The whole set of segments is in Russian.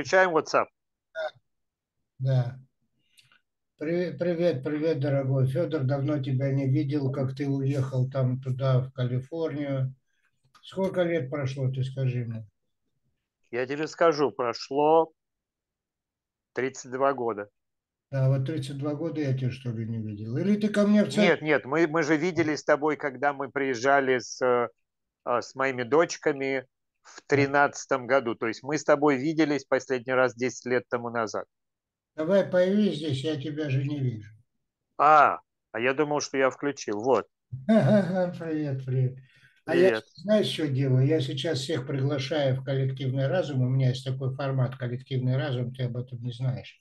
Включаем WhatsApp. Да. Привет, привет, привет, дорогой Федор. Давно тебя не видел, как ты уехал там туда, в Калифорнию. Сколько лет прошло, ты скажи мне? Я тебе скажу, прошло 32 года. Да, вот 32 года я тебя что ли не видел? Или ты ко мне в центр? Нет, нет, мы, мы же виделись с тобой, когда мы приезжали с, э, с моими дочками в тринадцатом году. То есть мы с тобой виделись последний раз 10 лет тому назад. Давай появись здесь, я тебя же не вижу. А, а я думал, что я включил. Вот. Привет, привет. А я, Привет. знаешь, что делаю? Я сейчас всех приглашаю в коллективный разум. У меня есть такой формат коллективный разум, ты об этом не знаешь.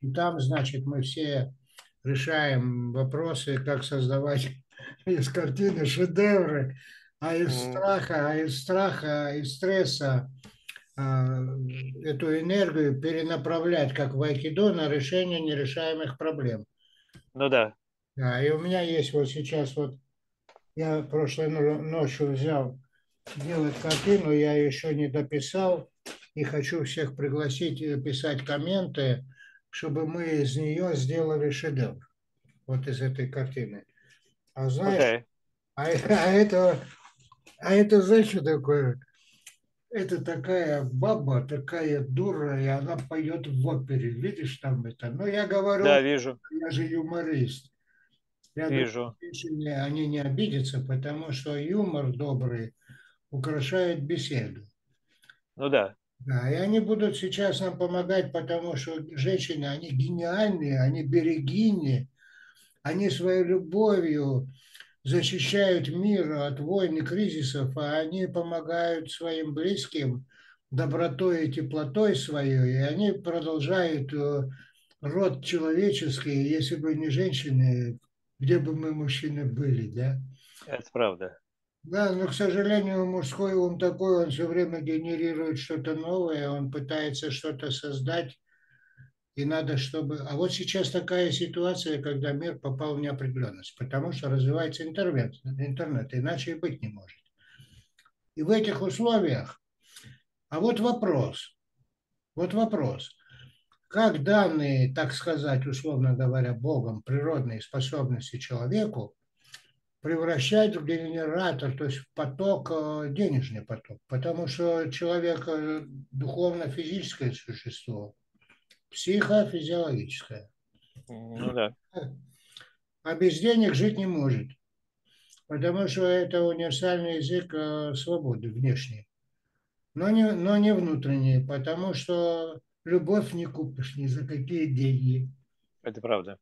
И там, значит, мы все решаем вопросы, как создавать из картины шедевры, а из страха, а из страха, из стресса а, эту энергию перенаправлять, как в айкидо, на решение нерешаемых проблем. Ну да. Да, и у меня есть вот сейчас вот, я прошлой но- ночью взял делать картину, я еще не дописал, и хочу всех пригласить э, писать комменты, чтобы мы из нее сделали шедевр, вот из этой картины. А знаешь, Окей. а, а это, а это знаешь, что такое? Это такая баба, такая дура, и она поет в опере. Видишь там это? Но я говорю, Да, вижу, я же юморист. Я думаю, вижу. женщины, они не обидятся, потому что юмор добрый украшает беседу. Ну да. Да, и они будут сейчас нам помогать, потому что женщины, они гениальные, они берегини, они своей любовью защищают мир от войн и кризисов, а они помогают своим близким добротой и теплотой своей, и они продолжают э, род человеческий, если бы не женщины, где бы мы, мужчины, были, да? Это правда. Да, но, к сожалению, мужской ум такой, он все время генерирует что-то новое, он пытается что-то создать, и надо, чтобы... А вот сейчас такая ситуация, когда мир попал в неопределенность, потому что развивается интернет, интернет иначе и быть не может. И в этих условиях... А вот вопрос, вот вопрос. Как данные, так сказать, условно говоря, Богом, природные способности человеку превращать в генератор, то есть в поток, э, денежный поток. Потому что человек э, духовно-физическое существо, психофизиологическое. Ну да. А без денег жить не может. Потому что это универсальный язык э, свободы внешний. Но не, но не внутренний, потому что любовь не купишь ни за какие деньги. Это правда.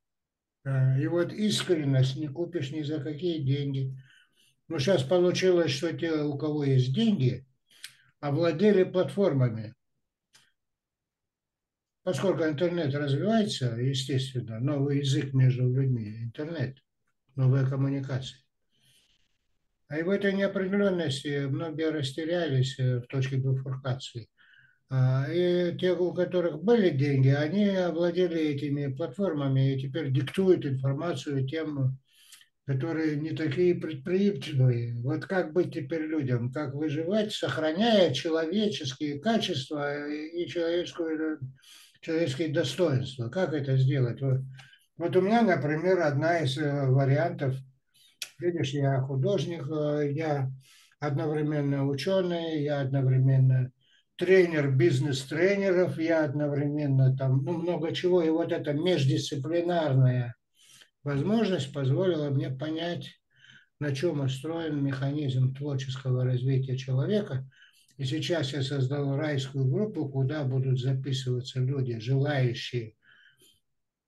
Да, И вот искренность не купишь ни за какие деньги. Но сейчас получилось, что те, у кого есть деньги, овладели платформами. Поскольку интернет развивается, естественно, новый язык между людьми, интернет, новая коммуникация. А и в этой неопределенности многие растерялись э, в точке бифуркации. А, И те, у которых были деньги, они овладели этими платформами и теперь диктуют информацию тем, которые не такие предприимчивые. Вот как быть теперь людям, как выживать, сохраняя человеческие качества и человеческую, человеческие достоинства. Как это сделать? Вот, вот у меня, например, одна из э, вариантов, видишь, я художник, э, я одновременно ученый, я одновременно тренер бизнес-тренеров, я одновременно там, ну, много чего. И вот эта междисциплинарная возможность позволила мне понять, на чем устроен механизм творческого развития человека. И сейчас я создал райскую группу, куда будут записываться люди, желающие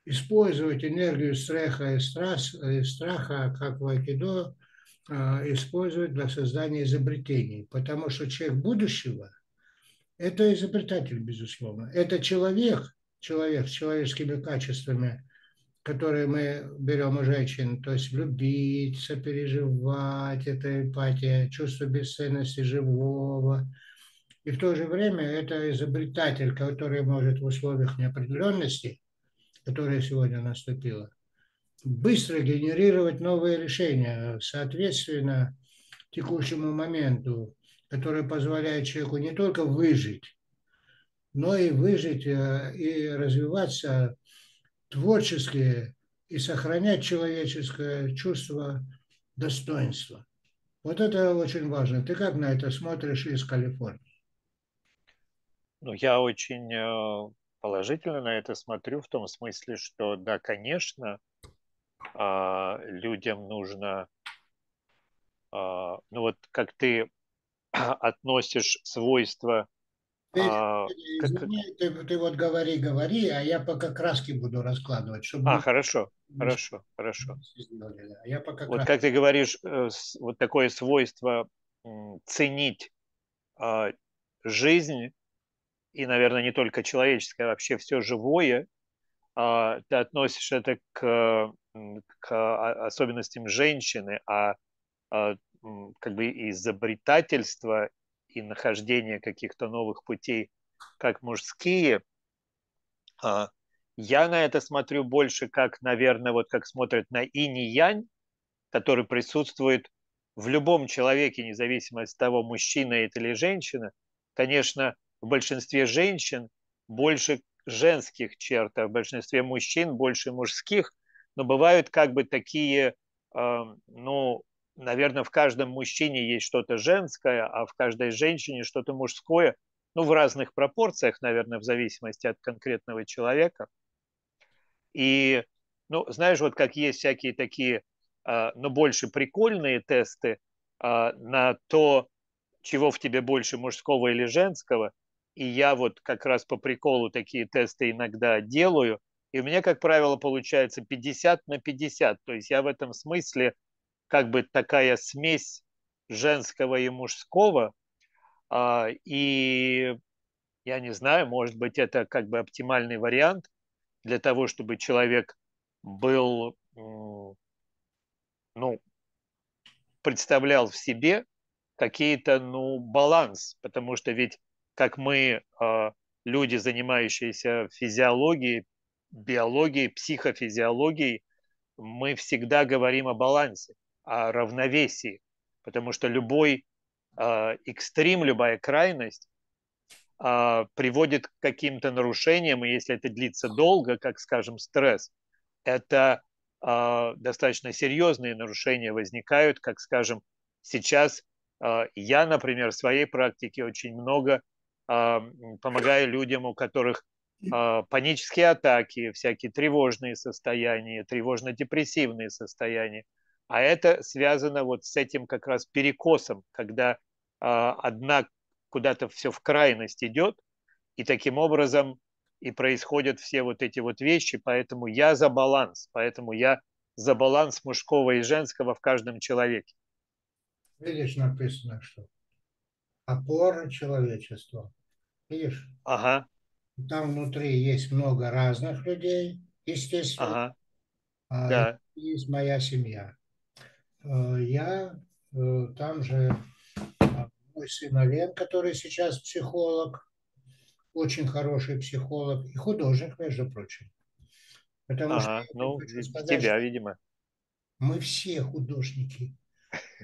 использовать энергию страха и, страс, и страха, как в айкидо, а, использовать для создания изобретений. Потому что человек будущего – это изобретатель, безусловно. Это человек, человек с человеческими качествами, которые мы берем у женщин, то есть любить, сопереживать, это эмпатия, чувство бесценности живого. И в то же время это изобретатель, который может в условиях неопределенности, которая сегодня наступила, быстро генерировать новые решения, соответственно, текущему моменту, который позволяет человеку не только выжить, но и выжить э, и развиваться творчески и сохранять человеческое чувство достоинства. Вот это очень важно. Ты как на это смотришь из Калифорнии? Ну, я очень э, положительно на это смотрю в том смысле, что да, конечно, а, людям нужно, а, ну вот как ты относишь свойства ты, а, извини, ты, ты вот говори, говори, а я пока краски буду раскладывать. Чтобы а, хорошо, хорошо, хорошо. Сделали, да. я пока вот краски... как ты говоришь, э, вот такое свойство ценить а, жизнь, и, наверное, не только человеческое, а вообще все живое, а, ты относишь это к, к особенностям женщины, а как бы изобретательство и нахождение каких-то новых путей, как мужские, а, я на это смотрю больше как, наверное, вот как смотрят на инь и янь, который присутствует в любом человеке, независимо от того, мужчина это или женщина. Конечно, в большинстве женщин больше женских черт, а в большинстве мужчин больше мужских, но бывают как бы такие, ну, наверное, в каждом мужчине есть что-то женское, а в каждой женщине что-то мужское, ну, в разных пропорциях, наверное, в зависимости от конкретного человека. И, ну, знаешь, вот как есть всякие такие, а, но больше прикольные тесты а, на то, чего в тебе больше мужского или женского, и я вот как раз по приколу такие тесты иногда делаю, и у меня, как правило, получается 50 на 50, то есть я в этом смысле как бы такая смесь женского и мужского, а, и я не знаю, может быть, это как бы оптимальный вариант для того, чтобы человек был, ну, представлял в себе какие-то, ну, баланс, потому что ведь как мы, а, люди, занимающиеся физиологией, биологией, психофизиологией, мы всегда говорим о балансе о равновесии, потому что любой э, экстрим, любая крайность э, приводит к каким-то нарушениям, и если это длится долго, как, скажем, стресс, это достаточно серьезные нарушения возникают, как, скажем, сейчас я, например, в своей практике очень много э, помогаю людям, у которых панические атаки, всякие тревожные состояния, тревожно-депрессивные состояния. А это связано вот с этим как раз перекосом, когда э, одна куда-то все в крайность идет, и таким образом и происходят все вот эти вот вещи, поэтому я за баланс, поэтому я за баланс мужского и женского в каждом человеке. Видишь, написано, что опора человечества. Видишь? Ага. Там внутри есть много разных людей, естественно. Ага. А да. Есть моя семья. Э, я э, там же а, мой сын Олег, который сейчас психолог, очень хороший психолог и художник, между прочим. Потому ага, что ну, сказать, тебя, видимо. Мы все художники.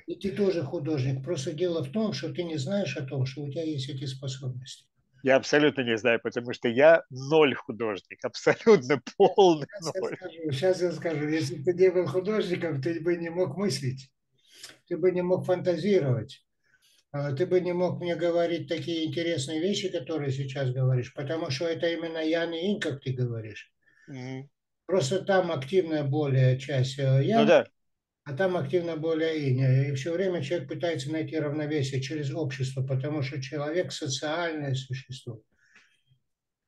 И ты тоже художник. Просто дело в том, что ты не знаешь о том, что у тебя есть эти способности. Я абсолютно не знаю, потому что я ноль художник, абсолютно полный сейчас ноль. Я скажу, сейчас я скажу, если бы ты не был художником, ты бы не мог мыслить, ты бы не мог фантазировать, а, ты бы не мог мне говорить такие интересные вещи, которые сейчас говоришь, потому что это именно Ян и Инь, как ты говоришь. Mm-hmm. Просто там активная более часть э, я. Ну да а там активно более инь. И все время человек пытается найти равновесие через общество, потому что человек социальное существо.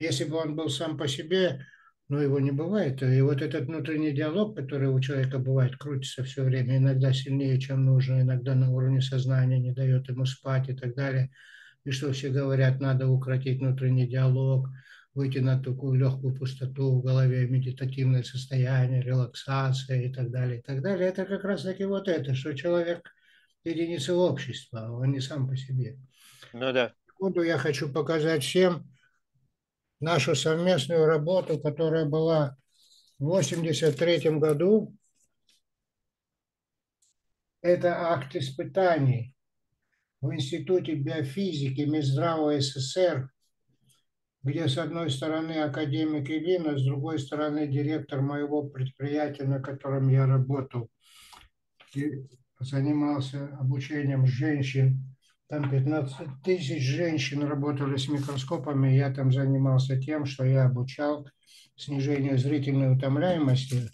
Если бы он был сам по себе, но его не бывает. И вот этот внутренний диалог, который у человека бывает, крутится все время, иногда сильнее, чем нужно, иногда на уровне сознания не дает ему спать и так далее. И что все говорят, надо укротить внутренний диалог – выйти на такую легкую пустоту в голове, медитативное состояние, релаксация и так далее, и так далее. Это как раз таки вот это, что человек единица общества, а он не сам по себе. Ну да. Секунду я хочу показать всем нашу совместную работу, которая была в 83 году. Это акт испытаний в Институте биофизики Минздрава СССР где с одной стороны академик Илина, с другой стороны директор моего предприятия, на котором я работал занимался обучением женщин. Там 15 тысяч женщин работали с микроскопами. Я там занимался тем, что я обучал снижению зрительной утомляемости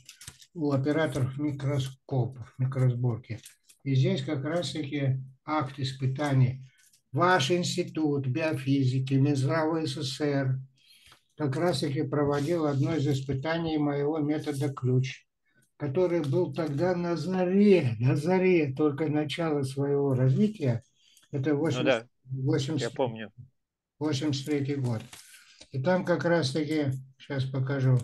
у операторов микроскопов, микросборки. И здесь как раз-таки акт испытаний. Ваш институт биофизики, Минздрава СССР как раз-таки проводил одно из испытаний моего метода ключ, который был тогда на заре, на заре только начала своего развития. Это 80, ну да, 80, я помню. 83 год. И там как раз-таки, сейчас покажу,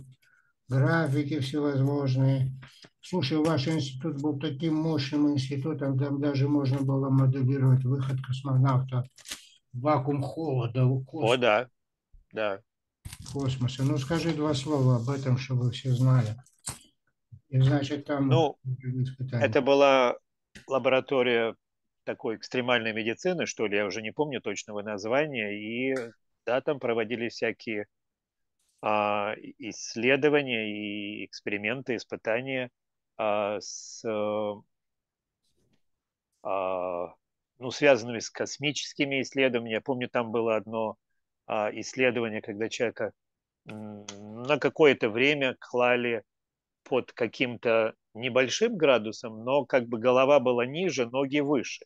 графики всевозможные. Слушай, ваш институт был таким мощным институтом, там даже можно было моделировать выход космонавта в вакуум холода. О, да, да. Космоса. Ну, скажи два слова об этом, чтобы все знали. И значит, там... Ну, это была лаборатория такой экстремальной медицины, что ли, я уже не помню точного названия, и да, там проводили всякие исследования и эксперименты, испытания а, с, а, ну, связанными с космическими исследованиями. Я помню, там было одно а, исследование, когда человека на какое-то время клали под каким-то небольшим градусом, но как бы голова была ниже, ноги выше.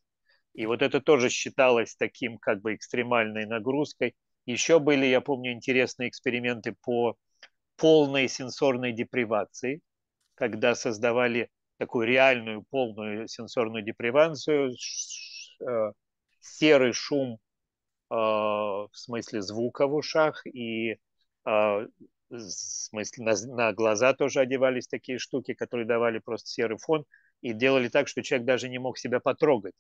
И вот это тоже считалось таким как бы экстремальной нагрузкой. Еще были, я помню, интересные эксперименты по полной сенсорной депривации, когда создавали такую реальную полную сенсорную депривацию, э, серый шум э, в смысле звука в ушах и э, в смысле на, на глаза тоже одевались такие штуки, которые давали просто серый фон и делали так, что человек даже не мог себя потрогать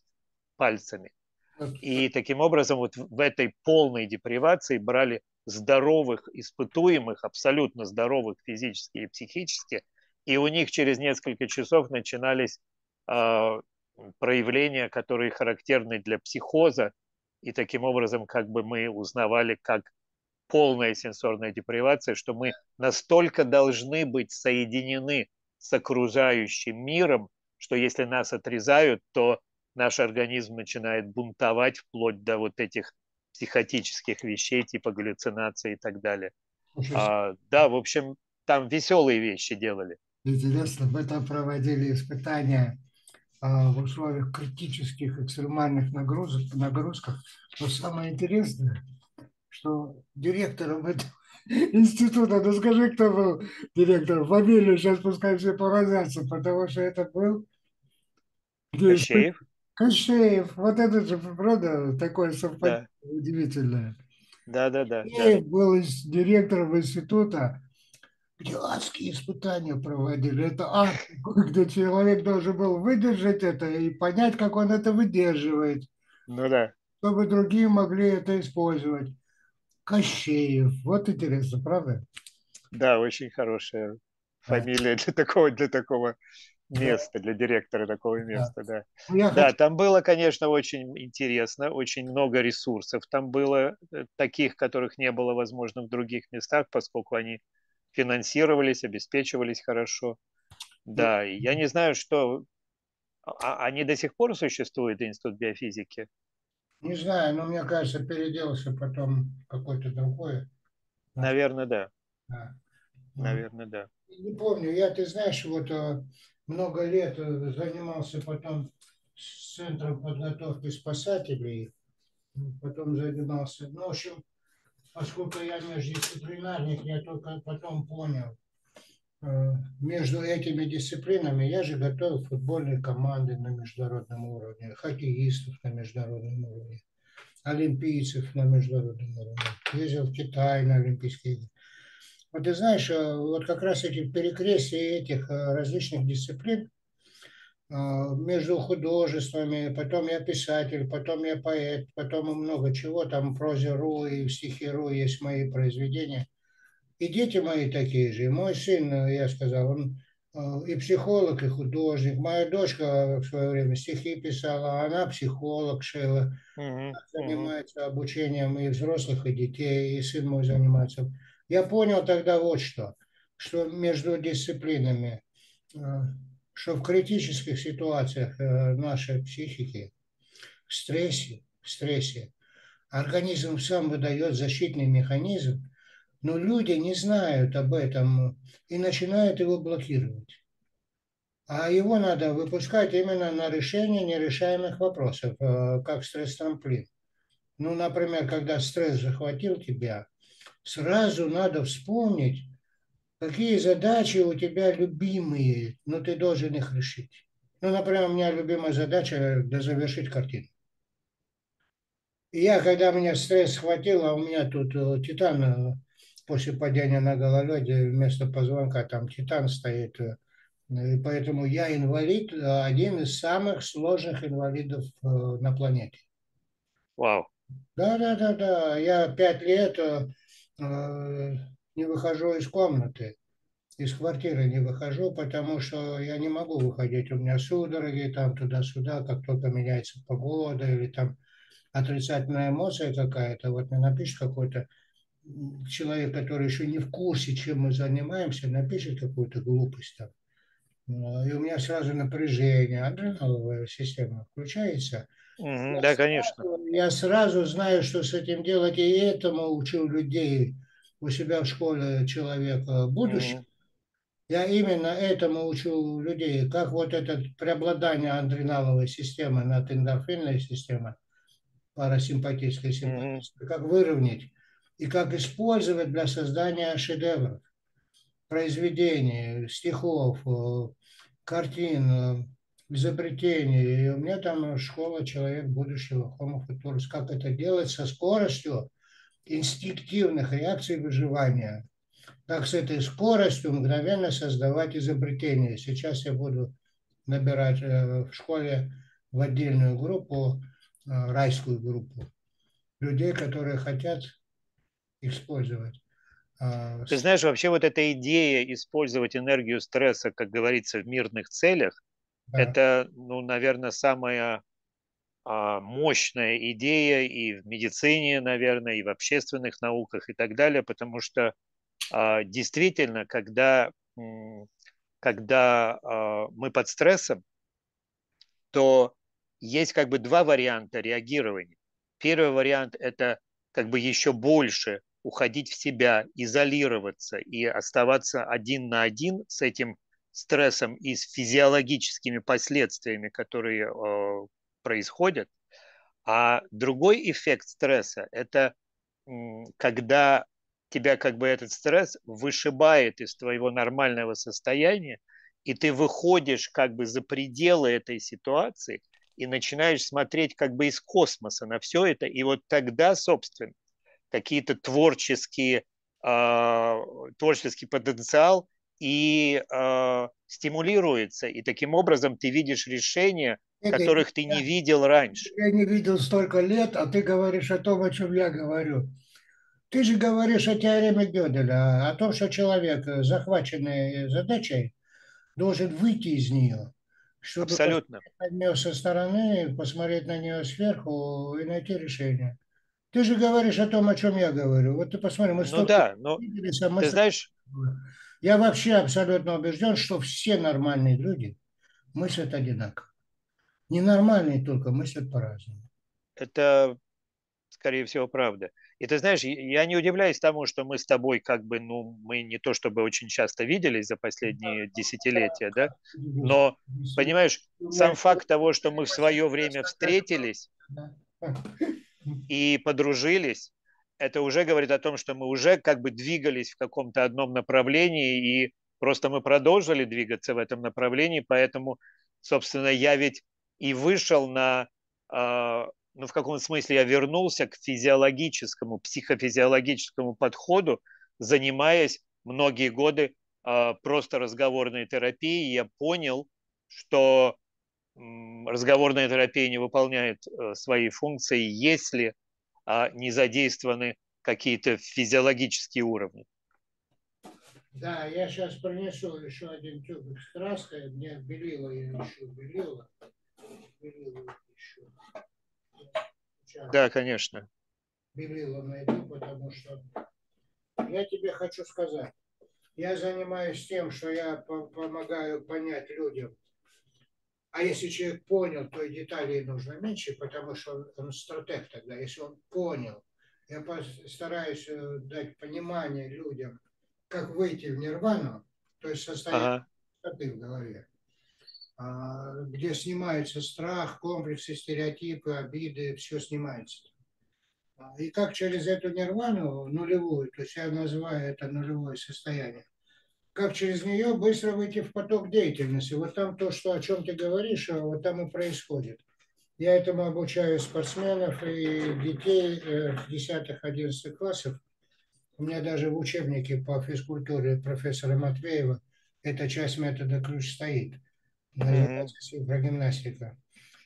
пальцами. И таким образом вот в этой полной депривации брали здоровых испытуемых, абсолютно здоровых физически и психически, и у них через несколько часов начинались э, проявления, которые характерны для психоза, и таким образом как бы мы узнавали, как полная сенсорная депривация, что мы настолько должны быть соединены с окружающим миром, что если нас отрезают, то наш организм начинает бунтовать вплоть до вот этих психотических вещей, типа галлюцинации и так далее. А, да, в общем, там веселые вещи делали. Интересно, мы там проводили испытания а, в условиях критических экстремальных нагрузок, нагрузках. Но самое интересное, что директором этого института, ну скажи, кто был директором, фамилию сейчас пускай все поразятся, потому что это был Кощеев. Кощеев, вот это же, правда, такое совпадение да. удивительное. Да, да, да. Кощеев да. был директором института, где адские испытания проводили. Это ад, где человек должен был выдержать это и понять, как он это выдерживает. Ну да. Чтобы другие могли это использовать. Кощеев. Вот интересно, правда? Да, очень хорошая фамилия для такого, для такого место для директора такого места, да. Да, ну, да хочу... там было, конечно, очень интересно, очень много ресурсов там было, э, таких, которых не было, возможно, в других местах, поскольку они финансировались, обеспечивались хорошо. Да, и я не знаю, что... А, а они до сих пор существуют, Институт биофизики? Не знаю, но мне кажется, переделался потом какой-то другой. Наверное, да. да. Наверное, да. Не помню, я, ты знаешь, вот э, много лет э, занимался потом Центром подготовки спасателей, потом занимался, ну, в общем, поскольку я междисциплинарник, я только потом понял, э, между этими дисциплинами я же готовил футбольные команды на международном уровне, хоккеистов на международном уровне, олимпийцев на международном уровне, ездил в Китай на Олимпийские игры. Вот ты знаешь, э, вот как раз эти перекрестия этих э, различных дисциплин э, между художествами, потом я писатель, потом я поэт, потом много чего, там прозе.ру и в стихи.ру есть мои произведения. И дети мои такие же. И мой сын, я сказал, он и психолог, и художник. Моя дочка в свое время стихи писала, она психолог, Она мгм. занимается обучением и взрослых, и детей, и сын мой занимается. Я понял тогда вот что, что между дисциплинами, э, что в критических ситуациях э, нашей психики, в стрессе, в стрессе, организм сам выдает защитный механизм, но люди не знают об этом и начинают его блокировать. А его надо выпускать именно на решение нерешаемых вопросов, э, как стресс-трамплин. Ну, например, когда стресс захватил тебя, сразу надо вспомнить, какие задачи у тебя любимые, но ты должен их решить. Ну, например, у меня любимая задача – завершить картину. И я, когда меня стресс схватил, а у меня тут э, титан э, после падения на гололеде вместо позвонка там титан стоит, э, и поэтому я инвалид, один из самых сложных инвалидов на планете. Вау. Да, да, да, да. Я пять лет не выхожу из комнаты, из квартиры не выхожу, потому что я не могу выходить. У меня судороги там туда-сюда, как только меняется погода или там отрицательная эмоция какая-то, вот мне напишет какой-то человек, который еще не в курсе, чем мы занимаемся, напишет какую-то глупость там. И у меня сразу напряжение, адреналовая система включается. Я да, сразу, конечно. Я сразу знаю, что с этим делать, и этому учу людей у себя в школе человека будущего. Угу. Я именно этому учу людей, как вот это преобладание адреналовой системы над эндорфинной системой – парасимпатической, симпатической, mm-hmm. как выровнять и как использовать для создания шедевров, произведений, стихов, э, картин, э, изобретений. И у меня там школа «Человек будущего», Homo Futurus, как это делать со скоростью инстинктивных реакций выживания. Как с этой скоростью мгновенно создавать изобретения. Сейчас я буду набирать э, в школе в отдельную группу Э, райскую группу людей, которые хотят использовать. Э, Ты знаешь, вообще вот эта идея использовать энергию стресса, как говорится, в мирных целях, да. это, ну, наверное, самая а, мощная идея и в медицине, наверное, и в общественных науках и так далее, потому что а, действительно, когда, когда а, мы под стрессом, то есть как бы два варианта реагирования. Первый вариант – это как бы еще больше уходить в себя, изолироваться и оставаться один на один с этим стрессом и с физиологическими последствиями, которые э, происходят. А другой эффект стресса – это когда тебя как бы этот стресс вышибает из твоего нормального состояния, и ты выходишь как бы за пределы этой ситуации – и начинаешь смотреть как бы из космоса на все это, и вот тогда, собственно, какие-то творческие, э, творческий потенциал и э, стимулируется, и таким образом ты видишь решения, это, которых ты не видел раньше. Я не видел столько лет, а ты говоришь о том, о чем я говорю. Ты же говоришь о теореме Гёделя, о том, что человек, захваченный задачей, должен выйти из нее чтобы Абсолютно. на нее со стороны, посмотреть на нее сверху и найти решение. Ты же говоришь о том, о чем я говорю. Вот ты посмотри, мы ну да, но виделись, а мы ты знаешь... Я вообще абсолютно убежден, что все нормальные люди мыслят одинаково. Ненормальные только мыслят по-разному. Это, скорее всего, правда. И ты знаешь, я не удивляюсь тому, что мы с тобой как бы, ну, мы не то чтобы очень часто виделись за последние десятилетия, да, но, понимаешь, сам факт того, что мы в свое время встретились и подружились, это уже говорит о том, что мы уже как бы двигались в каком-то одном направлении, и просто мы продолжили двигаться в этом направлении, поэтому, собственно, я ведь и вышел на а, ну, в каком смысле я вернулся к физиологическому, психофизиологическому подходу, занимаясь многие годы э, просто разговорной терапией, я понял, что разговорная терапия не выполняет э, свои функции, если э, не задействованы какие-то физиологические уровни. Да, я сейчас принесу еще один тюбик с краской. Мне белила я еще белила. Белила еще. Сейчас да, конечно. Белила найду, потому что я тебе хочу сказать. Я занимаюсь тем, что я помогаю понять людям. А если человек понял, то и деталей нужно меньше, потому что он, он стратег тогда. Если он понял, я стараюсь э, дать понимание людям, как выйти в нирвану, то есть состояние ага. в голове, а, где снимается страх, комплексы, стереотипы, обиды, все снимается. А, и как через эту нирвану, нулевую, то есть я называю это нулевое состояние, как через нее быстро выйти в поток деятельности. Вот там то, что, о чем ты говоришь, а вот там и происходит. Я этому обучаю спортсменов и детей 10-11 э, классов. У меня даже в учебнике по физкультуре профессора Матвеева эта часть метода ключ стоит. Называется синхрогимнастика.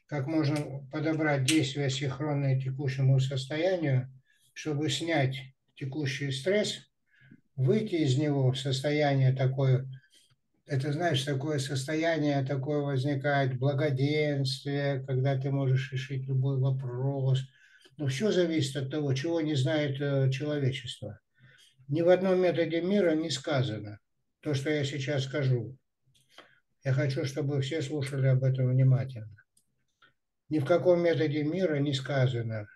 Как можно подобрать действия синхронные текущему состоянию, чтобы снять текущий стресс, выйти из него в состояние такое, это знаешь, такое состояние, такое возникает благоденствие, когда ты можешь решить любой вопрос. Но все зависит от того, чего не знает э, человечество ни в одном методе мира не сказано то, что я сейчас скажу. Я хочу, чтобы все слушали об этом внимательно. Ни в каком методе мира не сказано,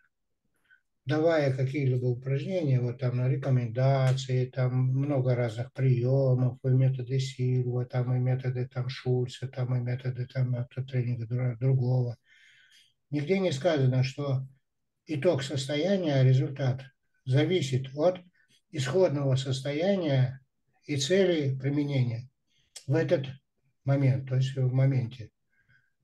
давая какие-либо упражнения, вот там на рекомендации, там много разных приемов, и методы Сильва, там и методы там Шульца, там и методы там тренинга другого. Нигде не сказано, что итог состояния, результат зависит от исходного состояния и цели применения в этот момент, то есть в моменте.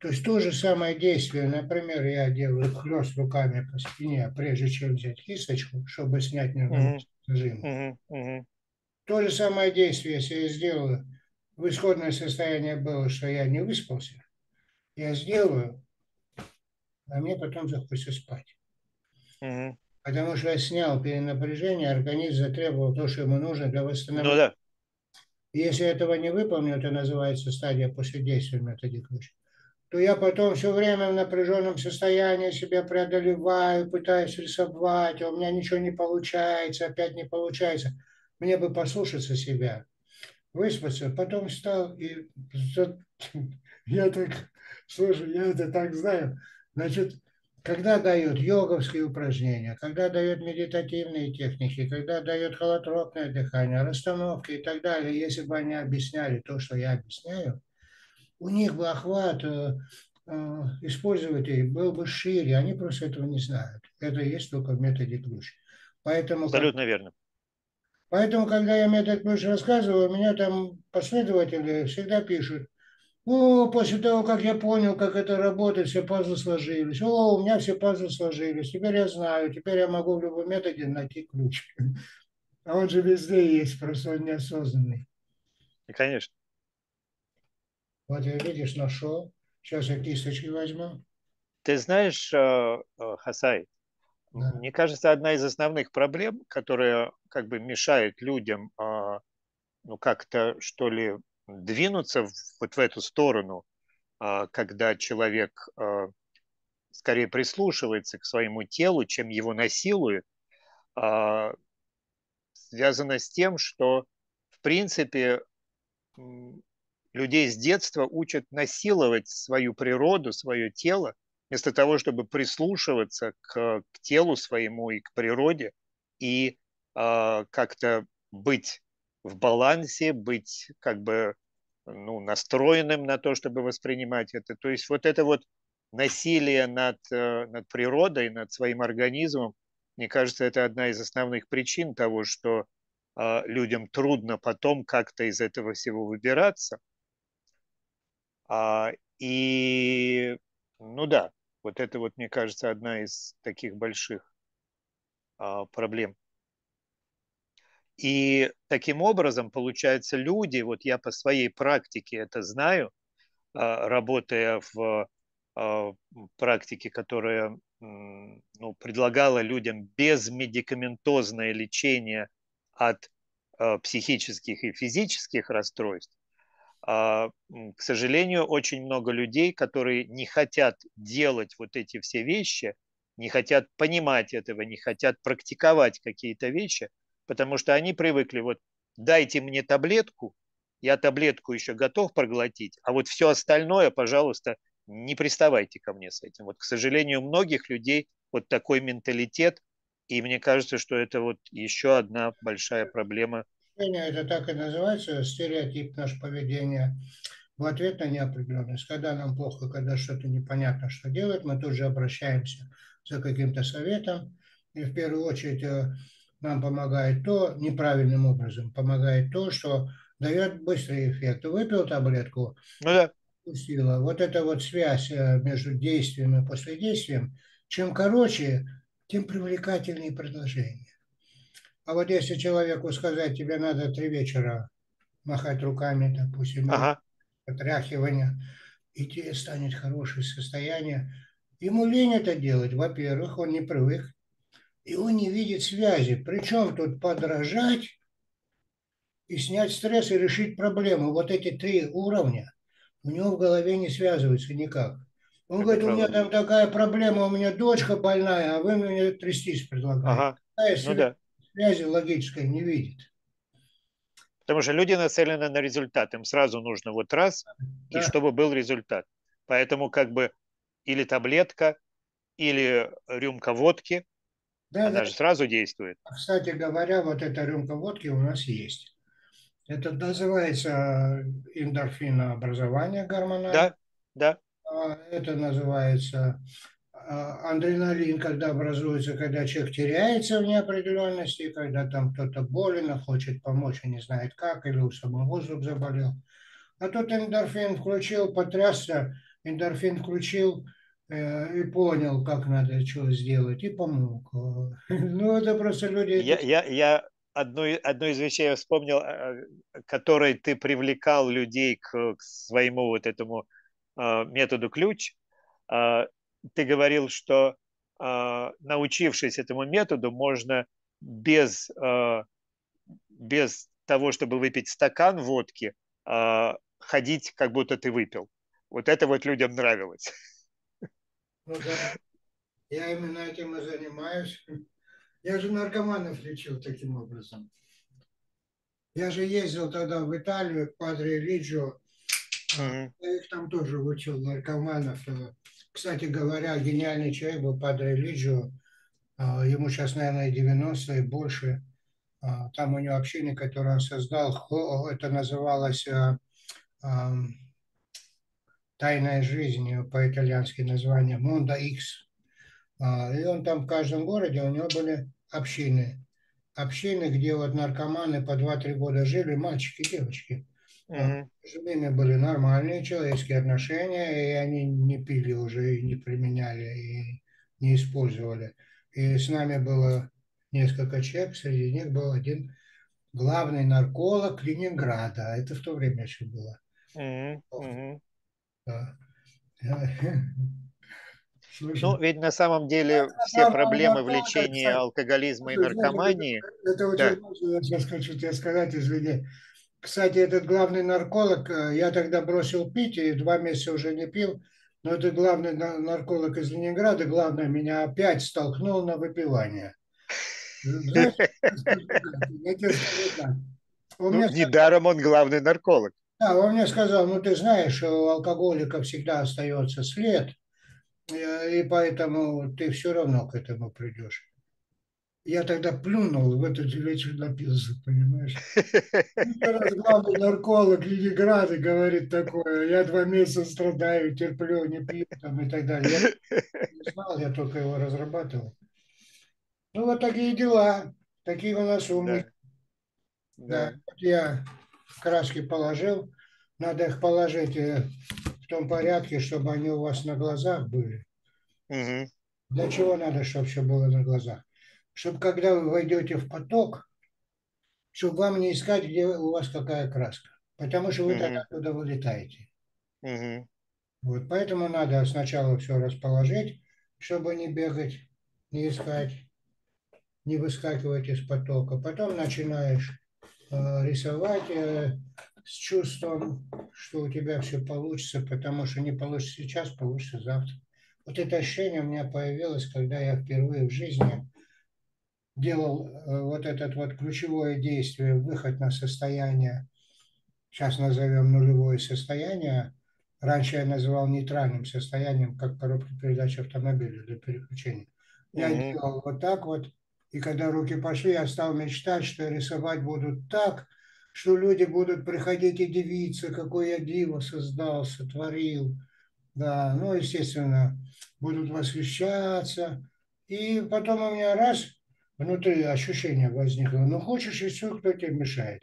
То есть то же самое действие, например, я делаю хлест руками по спине, прежде чем взять кисточку, чтобы снять нервный зажим. Mm-hmm. Mm-hmm. То же самое действие, если я сделаю, в исходное состояние было, что я не выспался, я сделаю, а мне потом захочется спать. Mm-hmm. Потому что я снял перенапряжение, организм затребовал то, что ему нужно для восстановления. Ну да. Если этого не выполню, это называется стадия после действия ключ, то я потом все время в напряженном состоянии себя преодолеваю, пытаюсь рисовать, а у меня ничего не получается, опять не получается. Мне бы послушаться себя, выспаться, потом встал и я так, слушай, я это так знаю, значит, когда дают йоговские упражнения, когда дают медитативные техники, когда дают холотропное дыхание, расстановки и так далее, если бы они объясняли то, что я объясняю, у них бы охват э, э, использователей был бы шире, они просто этого не знают. Это есть только в методе ключ. Поэтому, Абсолютно как... верно. Поэтому, когда я метод ключ рассказываю, у меня там последователи всегда пишут, о, после того, как я понял, как это работает, все пазлы сложились. О, у меня все пазлы сложились. Теперь я знаю, теперь я могу в любом методе найти ключ. А он же везде есть, просто он неосознанный. И, конечно. Вот я, видишь, нашел. Сейчас я кисточки возьму. Ты знаешь, э, э, Хасай, да. мне кажется, одна из основных проблем, которая как бы мешает людям а, ну как-то, что ли, двинуться вот в эту сторону, когда человек скорее прислушивается к своему телу, чем его насилует, связано с тем, что, в принципе, людей с детства учат насиловать свою природу, свое тело, вместо того, чтобы прислушиваться к, к телу своему и к природе и э, как-то быть в балансе, быть как бы ну, настроенным на то, чтобы воспринимать это. То есть вот это вот насилие над, э, над природой, над своим организмом, мне кажется, это одна из основных причин того, что э, людям трудно потом как-то из этого всего выбираться. А, и, ну да, вот это вот, мне кажется, одна из таких больших а, проблем. И таким образом, получается, люди, вот я по своей практике это знаю, а, работая в практике, которая ну, предлагала людям безмедикаментозное лечение от психических и физических расстройств, к сожалению, очень много людей, которые не хотят делать вот эти все вещи, не хотят понимать этого, не хотят практиковать какие-то вещи, потому что они привыкли, вот дайте мне таблетку, я таблетку еще готов проглотить, а вот все остальное, пожалуйста, не приставайте ко мне с этим. Вот, к сожалению, у многих людей вот такой менталитет, и мне кажется, что это вот еще одна большая проблема. Это так и называется, стереотип наше поведение в ответ на неопределенность. Когда нам плохо, когда что-то непонятно, что делать, мы тут же обращаемся за каким-то советом. И в первую очередь э, нам помогает то, неправильным образом, помогает то, что дает быстрый эффект. Выпил таблетку, ну, да. пустила. Вот эта вот связь э, между действием и последействием, чем короче, тем привлекательнее предложение. А вот если человеку сказать, тебе надо три вечера махать руками, допустим, ага. отряхивание, и тебе станет хорошее состояние, ему лень это делать. Во-первых, он не привык, и он не видит связи. Причем тут подражать и снять стресс и решить проблему. Вот эти три уровня у него в голове не связываются никак. Он Это говорит, правда. у меня там такая проблема, у меня дочка больная, а вы мне трястись предлагаете. Ага. Такая ну, да. Связи логической не видит. Потому что люди нацелены на результат. Им сразу нужно вот раз, да. и чтобы был результат. Поэтому как бы или таблетка, или рюмка водки, да, она да. же сразу действует. Кстати говоря, вот эта рюмка водки у нас есть. Это называется эндорфинообразование гормональное. Да, да. А, это называется а, адреналин, когда образуется, когда человек теряется в неопределенности, когда там кто-то болен, а хочет помочь, а не знает как, или у самого зуб заболел. А тут эндорфин включил, потрясся, эндорфин включил э, и понял, как надо что сделать, и помог. Ну, это просто люди... Я, я, я одну, одну из вещей вспомнил, э, которой ты привлекал людей к, к своему вот этому э, методу ключ. Э, ты говорил, что научившись этому методу, можно без, без того, чтобы выпить стакан водки, ходить, как будто ты выпил. Вот это вот людям нравилось. Ну да, я именно этим и занимаюсь. Я же наркоманов лечил таким образом. Я же ездил тогда в Италию к Падре Лиджо. Mm-hmm. Я их там тоже учил, наркоманов. Кстати говоря, гениальный человек был Падре Лиджо. А, ему сейчас, наверное, 90 и больше. А, там у него община, которую он создал, это называлось а, «Тайная жизнь», по-итальянски название, «Монда Икс». И он там в каждом городе, у него были общины. Общины, где вот наркоманы по 2-3 года жили, мальчики, девочки. Между ними были нормальные человеческие отношения, и они не пили уже, и не применяли, и не использовали. И с нами было несколько человек, среди них был один главный нарколог Ленинграда. Это в то время еще было. Mm-hmm. Да. Ну, ведь на самом деле все проблемы в лечении алкоголизма и наркомании... Это очень да. важно, я сейчас хочу тебе сказать, извини. Кстати, этот главный нарколог, э, я тогда бросил пить и два месяца уже не пил, но этот главный нарколог из Ленинграда, главное, меня опять столкнул на выпивание. Знаешь, ну, недаром он главный нарколог. Да, он мне сказал, ну ты знаешь, у алкоголика всегда остается след, Э, и поэтому ты все равно к этому придешь. Я тогда плюнул, в этот же вечер напился, понимаешь? Раз главный нарколог Ленинграда говорит такое, я два месяца страдаю, терплю, не пью там и так далее. Я не знал, я только его разрабатывал. Ну, вот такие дела, такие у нас умные. Да. да. Вот я краски положил, надо их положить э, том порядке, чтобы они у вас на глазах были. Угу. Для чего надо, чтобы все было на глазах? Чтобы когда вы войдете в поток, чтобы вам не искать, где у вас какая краска. Потому что вы угу. тогда туда вылетаете. Угу. Вот, поэтому надо сначала все расположить, чтобы не бегать, не искать, не выскакивать из потока. Потом начинаешь рисовать с чувством, что у тебя все получится, потому что не получится сейчас, получится завтра. Вот это ощущение у меня появилось, когда я впервые в жизни делал вот этот вот ключевое действие, выход на состояние, сейчас назовем нулевое состояние, раньше я называл нейтральным состоянием, как коробка передач автомобиля для переключения. Я mm-hmm. делал вот так вот, и когда руки пошли, я стал мечтать, что рисовать буду так, что люди будут приходить и дивиться, какой я диво создал, сотворил. Да, ну, естественно, будут восхищаться. И потом у меня раз внутри ощущение возникло, ну, хочешь и все, кто тебе мешает.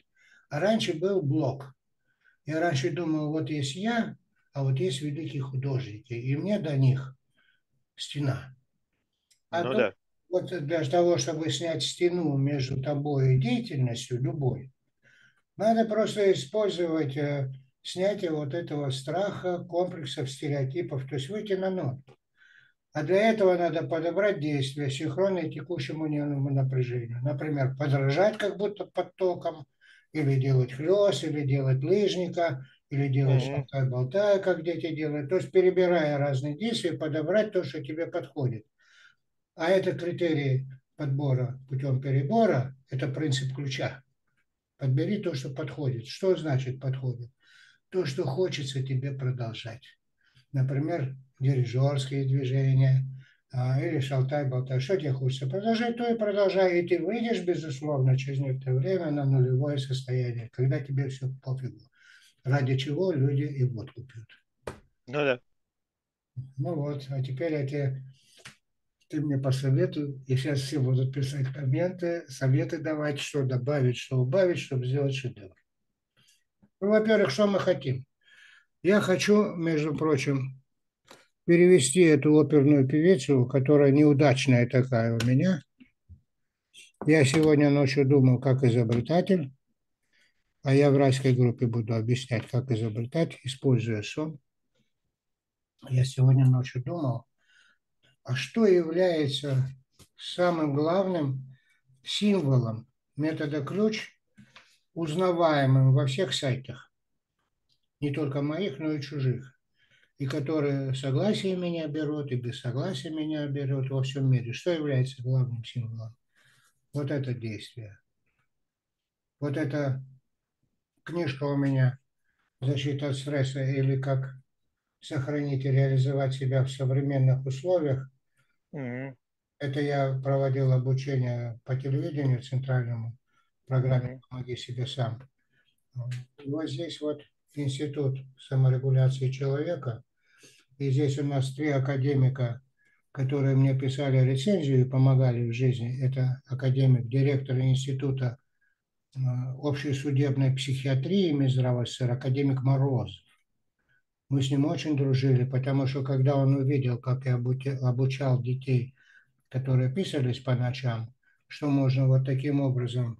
А раньше был блок. Я раньше думал, вот есть я, а вот есть великие художники, и мне до них стена. А ну, то, да. вот для того, чтобы снять стену между тобой и деятельностью любой, надо просто использовать э, снятие вот этого страха, комплексов, стереотипов, то есть выйти на ноль. А для этого надо подобрать действия, синхронные текущему нервному напряжению. Например, подражать как будто под током, или делать хлест, или делать лыжника, или делать mm-hmm. болтая, как дети делают. То есть перебирая разные действия, подобрать то, что тебе подходит. А это критерий подбора путем перебора, это принцип ключа. Подбери то, что подходит. Что значит подходит? То, что хочется тебе продолжать. Например, дирижерские движения а, или шалтай-болтай. Что тебе хочется? Продолжай то и продолжай. И ты выйдешь, безусловно, через некоторое время на нулевое состояние, когда тебе все пофигу. Ради чего люди и водку пьют. Ну да. Ну вот, а теперь я тебе ты мне посоветуй, и сейчас все будут писать комменты, советы давать, что добавить, что убавить, чтобы сделать шедевр. Ну, во-первых, что мы хотим? Я хочу, между прочим, перевести эту оперную певицу, которая неудачная такая у меня. Я сегодня ночью думал, как изобретатель, а я в райской группе буду объяснять, как изобретать, используя сон. Я сегодня ночью думал, а что является самым главным символом метода ключ, узнаваемым во всех сайтах, не только моих, но и чужих, и которые согласие меня берут, и без согласия меня берут во всем мире. Что является главным символом? Вот это действие. Вот эта книжка у меня «Защита от стресса» или «Как сохранить и реализовать себя в современных условиях» Mm-hmm. Это я проводил обучение по телевидению центральному, программе. «Помоги себе сам». И вот здесь вот институт саморегуляции человека, и здесь у нас три академика, которые мне писали рецензию и помогали в жизни. Это академик, директор института э, общей судебной психиатрии Минздрава СССР, академик Мороз. Мы с ним очень дружили, потому что когда он увидел, как я обучал детей, которые писались по ночам, что можно вот таким образом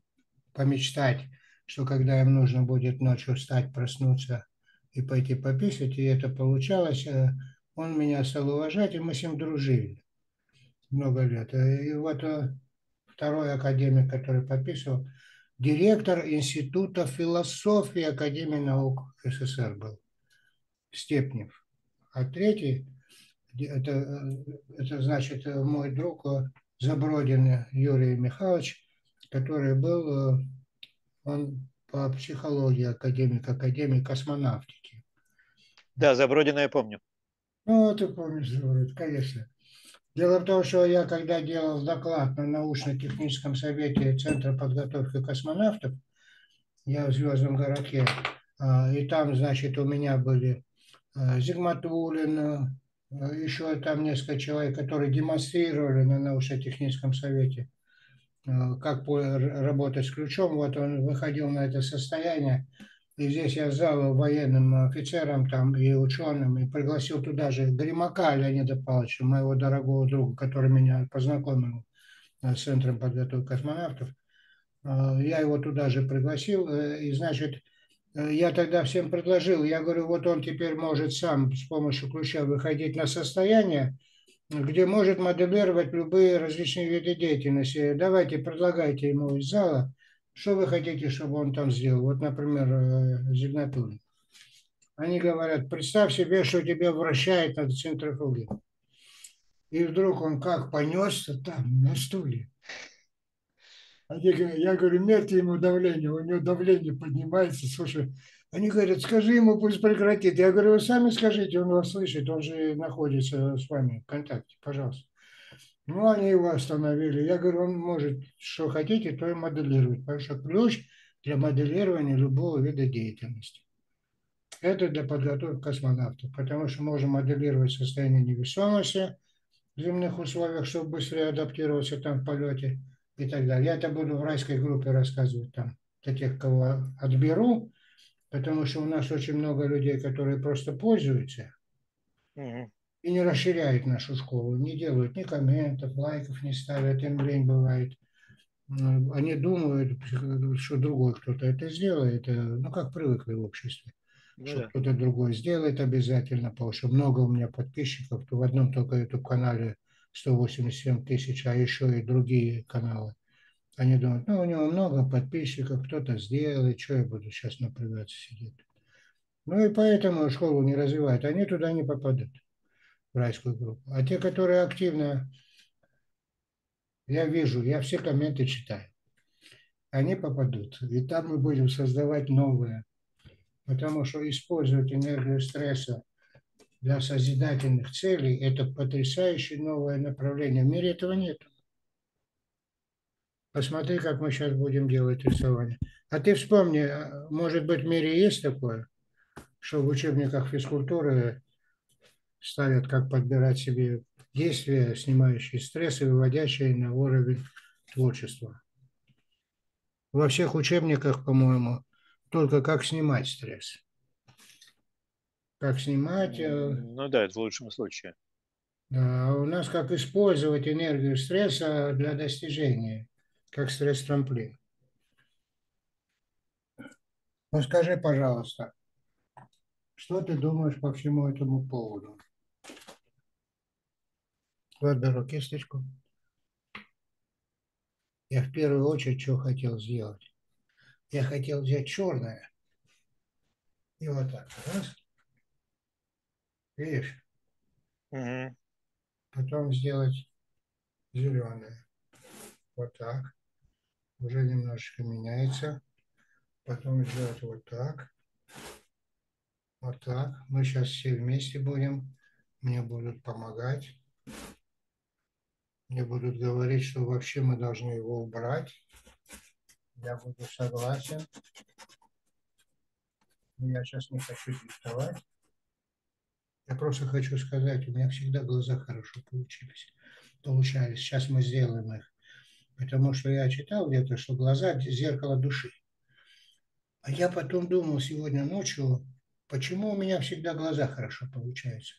помечтать, что когда им нужно будет ночью встать, проснуться и пойти пописать, и это получалось, э, он меня стал уважать, и мы с ним дружили много лет. И вот э, второй академик, который пописывал, директор Института философии Академии наук СССР был. Степнев. А третий, это, это значит мой друг Забродин Юрий Михайлович, который был, он по психологии академик, академик космонавтики. Да, Забродина я помню. Ну, ты помнишь, Забродин, конечно. Дело в том, что я когда делал доклад на научно-техническом совете Центра подготовки космонавтов, я в Звездном городке, а, и там, значит, у меня были Э, Зигматулин, э, еще там несколько человек, которые демонстрировали на научно-техническом совете, как работать с ключом. Вот он выходил на это состояние. И здесь я зал военным офицерам там и ученым, и пригласил туда же Гримака Леонида Павловича, моего дорогого друга, который меня познакомил с Центром подготовки космонавтов. Я его туда же пригласил, и, значит, Э, я тогда всем предложил, я говорю, вот он теперь может сам с помощью ключа выходить на состояние, где может моделировать любые различные виды деятельности. Давайте, предлагайте ему из зала, Что вы хотите, чтобы он там сделал? Вот, например, э, Зигнатулин. Они говорят, представь себе, что тебя вращает над центрофуге. И вдруг он как понесся там, на стуле. Они, я говорю, мерьте ему давление, у него давление поднимается, слушай. Они говорят, скажи ему, пусть прекратит. Я говорю, вы сами скажите, он вас слышит, он же находится с вами в контакте, пожалуйста. Ну, они его остановили. Я говорю, он может, что хотите, то и моделировать. Потому что ключ для моделирования любого вида деятельности. Это для подготовки космонавтов, потому что можем моделировать состояние невесомости в земных условиях, чтобы быстрее адаптироваться там в полете и так далее. Я это буду в райской группе рассказывать там для тех, кого отберу, потому что у нас очень много людей, которые просто пользуются. Mm-hmm и не расширяют нашу школу, не делают ни комментов, лайков не ставят, им лень бывает. Они думают, что другой кто-то это сделает, э, ну, как привыкли в обществе. Ну, что да. кто-то другой сделает обязательно, потому что много у меня подписчиков, то в одном только YouTube-канале 187 тысяч, а еще и другие каналы. Они думают, ну, у него много подписчиков, кто-то сделает, что я буду сейчас напрягаться сидеть. Ну и поэтому школу не развивают, они туда не попадут в райскую группу. А те, которые активно, я вижу, я все комменты читаю. Они попадут. И там мы будем создавать новые. Потому что использовать энергию стресса для созидательных целей – это потрясающее новое направление. В мире этого нет. Посмотри, как мы сейчас будем делать рисование. А ты вспомни, а, может быть, в мире есть такое, что в учебниках физкультуры ставят, как подбирать себе действия, снимающие стресс и выводящие на уровень творчества. Во всех учебниках, по-моему, только как снимать стресс. Как снимать... Э, ну да, это в лучшем случае. Да, а у нас как использовать энергию стресса для достижения, как стресс-трамплин. Ну скажи, пожалуйста, что ты думаешь по всему этому поводу? Вот беру кисточку. Я в первую очередь что хотел сделать? Я хотел взять черное и вот так. Раз. Видишь? Угу. Потом сделать зеленое. Вот так. Уже немножечко меняется. Потом сделать вот так. Вот так. Мы сейчас все вместе будем. Мне будут помогать. Мне будут говорить, что вообще мы должны его убрать. Я буду согласен. Я сейчас не хочу диктовать. Я просто хочу сказать, у меня всегда глаза хорошо получились, получались. Сейчас мы сделаем их. Потому что я читал где-то, что глаза – зеркало души. А я потом думал сегодня ночью, почему у меня всегда глаза хорошо получаются.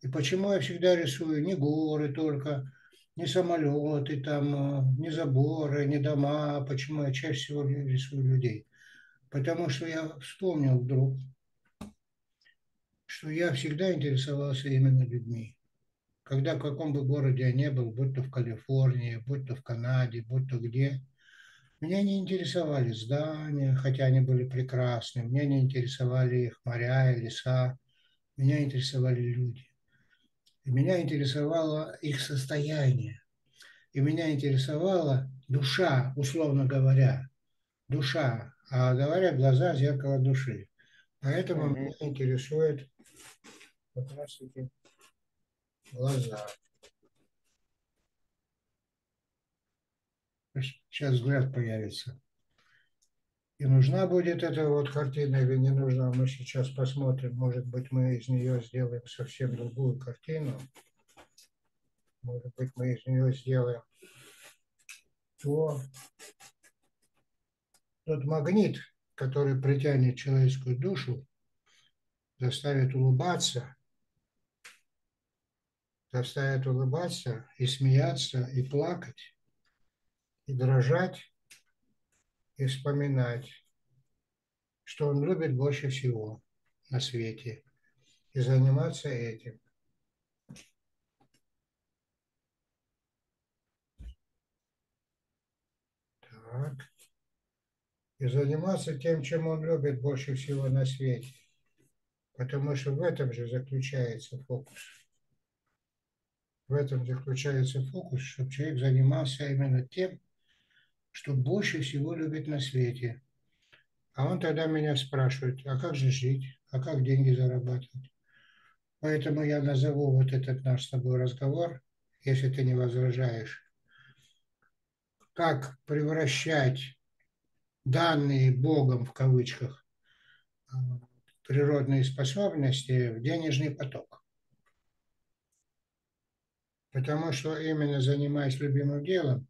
И почему я всегда рисую не горы только, не самолеты, там, э, не заборы, не дома. Почему я чаще всего рисую людей? Потому что я вспомнил вдруг, что я всегда интересовался именно людьми. Когда в каком бы городе я не был, будь то в Калифорнии, будь то в Канаде, будь то где, меня не интересовали здания, хотя они были прекрасны, меня не интересовали их моря и леса, меня интересовали люди. И меня интересовало их состояние. И меня интересовала душа, условно говоря. Душа. А говорят, глаза – зеркало души. Поэтому mm-hmm. меня интересует как раз таки глаза. Сейчас взгляд появится. И нужна будет эта вот картина или не нужна, мы сейчас посмотрим. Может быть, мы из нее сделаем совсем другую картину. Может быть, мы из нее сделаем то, тот магнит, который притянет человеческую душу, заставит улыбаться, заставит улыбаться и смеяться, и плакать, и дрожать, и вспоминать, что он любит больше всего на свете, и заниматься этим. Так. и заниматься тем, чем он любит больше всего на свете. Потому что в этом же заключается фокус. В этом заключается фокус, чтобы человек занимался именно тем, что больше всего любит на свете. А он тогда меня спрашивает, а как же жить, а как деньги зарабатывать? Поэтому я назову вот этот наш с тобой разговор, если ты не возражаешь, как превращать данные Богом в кавычках природные способности в денежный поток. Потому что именно занимаясь любимым делом,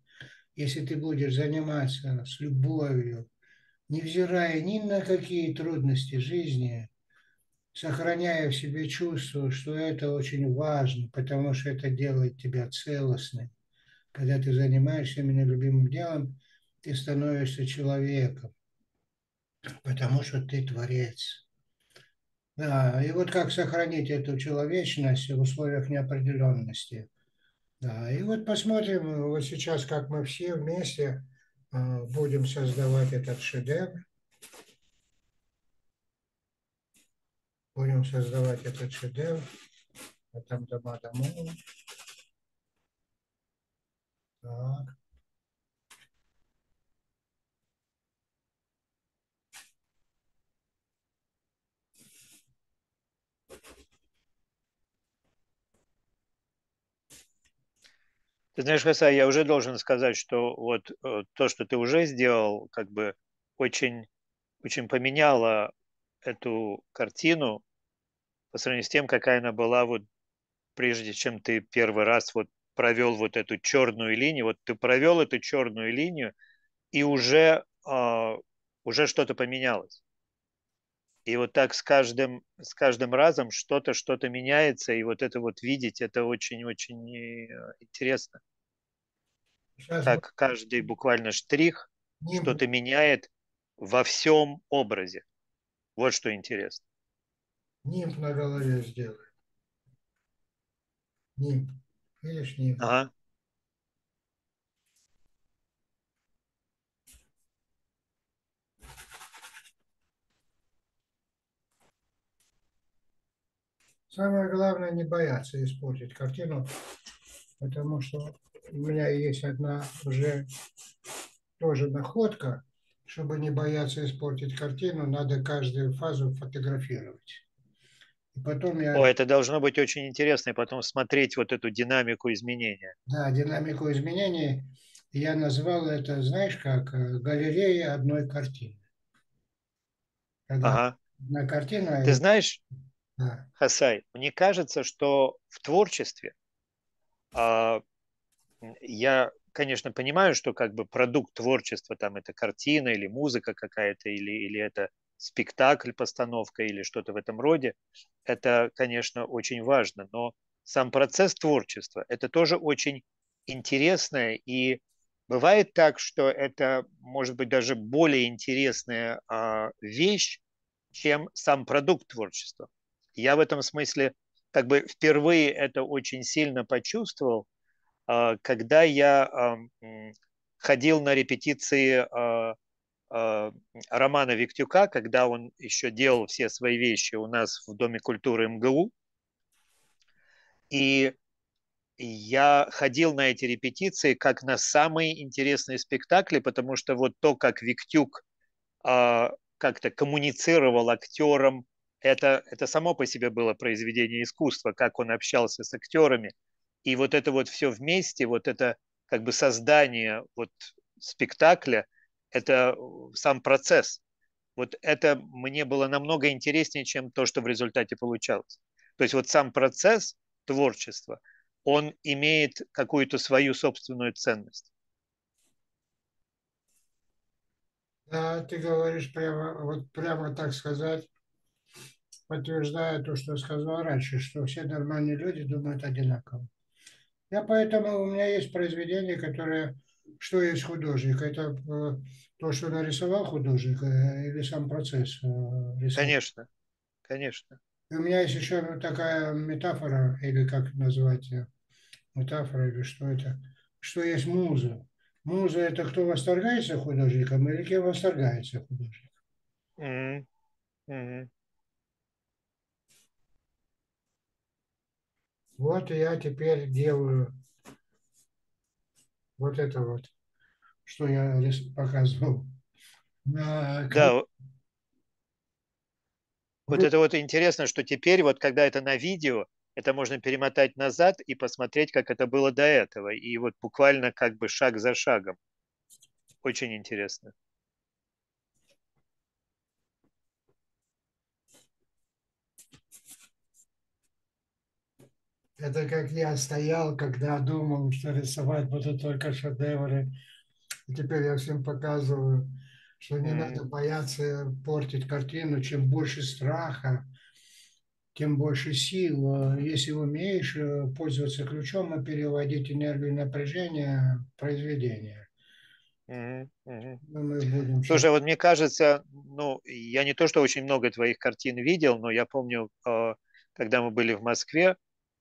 если ты будешь заниматься с любовью, невзирая ни на какие трудности жизни, сохраняя в себе чувство, что это очень важно, потому что это делает тебя целостным. Когда ты занимаешься именно любимым делом, ты становишься человеком, потому что ты творец. Да, и вот как сохранить эту человечность в условиях неопределенности. Да, и вот посмотрим вот сейчас, как мы все вместе а, будем создавать этот шедевр. Будем создавать этот шедевр. А там дома домой. Так. Ты знаешь, Хаса, я уже должен сказать, что вот э, то, что ты уже сделал, как бы очень, очень поменяло эту картину по сравнению с тем, какая она была вот прежде, чем ты первый раз вот провел вот эту черную линию. Вот ты провел эту черную линию, и уже, э, уже что-то поменялось. И вот так с каждым, с каждым разом что-то, что-то меняется, и вот это вот видеть, это очень-очень э, интересно. Сейчас как каждый буквально штрих что-то меняет во всем образе. Вот что интересно. Нимб на голове сделай. Нимб. Видишь, нимб? Ага. Самое главное не бояться испортить картину, потому что у меня есть одна уже тоже находка. Чтобы не бояться испортить картину, надо каждую фазу фотографировать. И потом я... О, это должно быть очень интересно, и потом смотреть вот эту динамику изменения. Да, динамику изменений. Я назвал это, знаешь, как э, галерея одной картины. Когда ага. одна картина... Ты знаешь, Хасай, мне кажется, что в творчестве а, я, конечно, понимаю, что как бы продукт творчества, там это картина или музыка какая-то, или, или это спектакль, постановка или что-то в этом роде, это, конечно, очень важно, но сам процесс творчества, это тоже очень интересное, и бывает так, что это может быть даже более интересная а, вещь, чем сам продукт творчества. Я в этом смысле как бы впервые это очень сильно почувствовал, а, когда я ходил на репетиции а, а, Романа Виктюка, когда он еще делал все свои вещи у нас в Доме культуры МГУ. И я ходил на эти репетиции как на самые интересные спектакли, потому что вот то, как Виктюк как-то коммуницировал актерам, это, это само по себе было произведение искусства, как он общался с актерами. И вот это вот все вместе, вот это как бы создание вот спектакля, это сам процесс. Вот это мне было намного интереснее, чем то, что в результате получалось. То есть вот сам процесс творчества, он имеет какую-то свою собственную ценность. Да, ты говоришь прямо, вот прямо так сказать, подтверждая то, что я сказал раньше, что все нормальные люди думают одинаково. Я поэтому, у меня есть произведение, которое, что есть художник, это э, то, что нарисовал художник э, или сам процесс э, рисования? Конечно, конечно. И у меня есть еще такая метафора, или как назвать ее, метафора или что это, что есть муза. Муза – это кто восторгается художником или кем восторгается художник? Мгм. Мгм. Вот я теперь делаю вот это вот, что я показывал. На Да, вот это вот интересно, что теперь вот когда это на видео, это можно перемотать назад и посмотреть, как это было до этого. И вот буквально как бы шаг за шагом. Очень интересно. Это как я стоял, когда думал, что рисовать буду только шедевры. И теперь я всем показываю, что не надо Мгм. бояться портить картину. Чем больше страха, тем больше сил. Если умеешь э, пользоваться ключом и переводить энергию напряжение в произведение. Ну, будем. Слушай, вот мне кажется, ну, я не то, что очень много твоих картин видел, но я помню, э, когда мы были в Москве,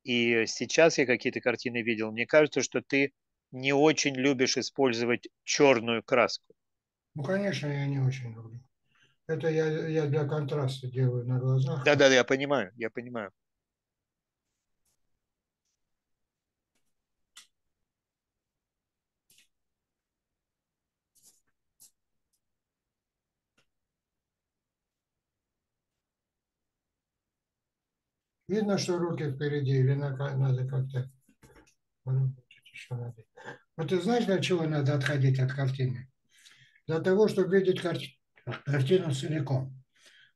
и сейчас я какие-то картины видел, мне кажется, что ты не очень любишь использовать черную краску. Ну, конечно, я не очень люблю. Это я, я для контраста делаю на глазах. Да-да, я понимаю, я понимаю. Видно, что руки впереди, или на- надо как-то... поработать еще надо. Вот ты знаешь, для чего надо отходить от картины? Для того, чтобы видеть карти- картину целиком.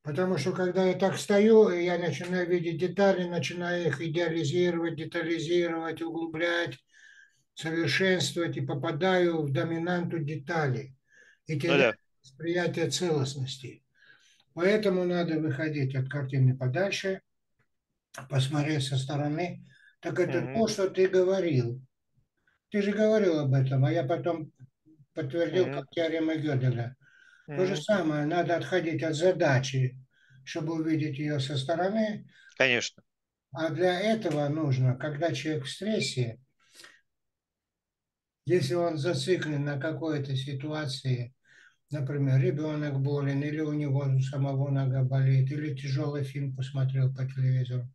Потому что когда я так стою, и я начинаю видеть детали, начинаю их идеализировать, детализировать, углублять, совершенствовать и попадаю в доминанту деталей и теряю восприятие целостности. Поэтому надо выходить от картины подальше, посмотреть со стороны. Так это Мгм. то, что ты говорил. Ты же говорил об этом, а я потом подтвердил, Мгм. как теорема Гёделя. То же самое, надо отходить от задачи, чтобы увидеть ее со стороны. Конечно. А для этого нужно, когда человек в стрессе, если он зациклен на какой-то ситуации, например, ребенок болен, или у него у самого нога болит, или тяжелый фильм посмотрел по телевизору,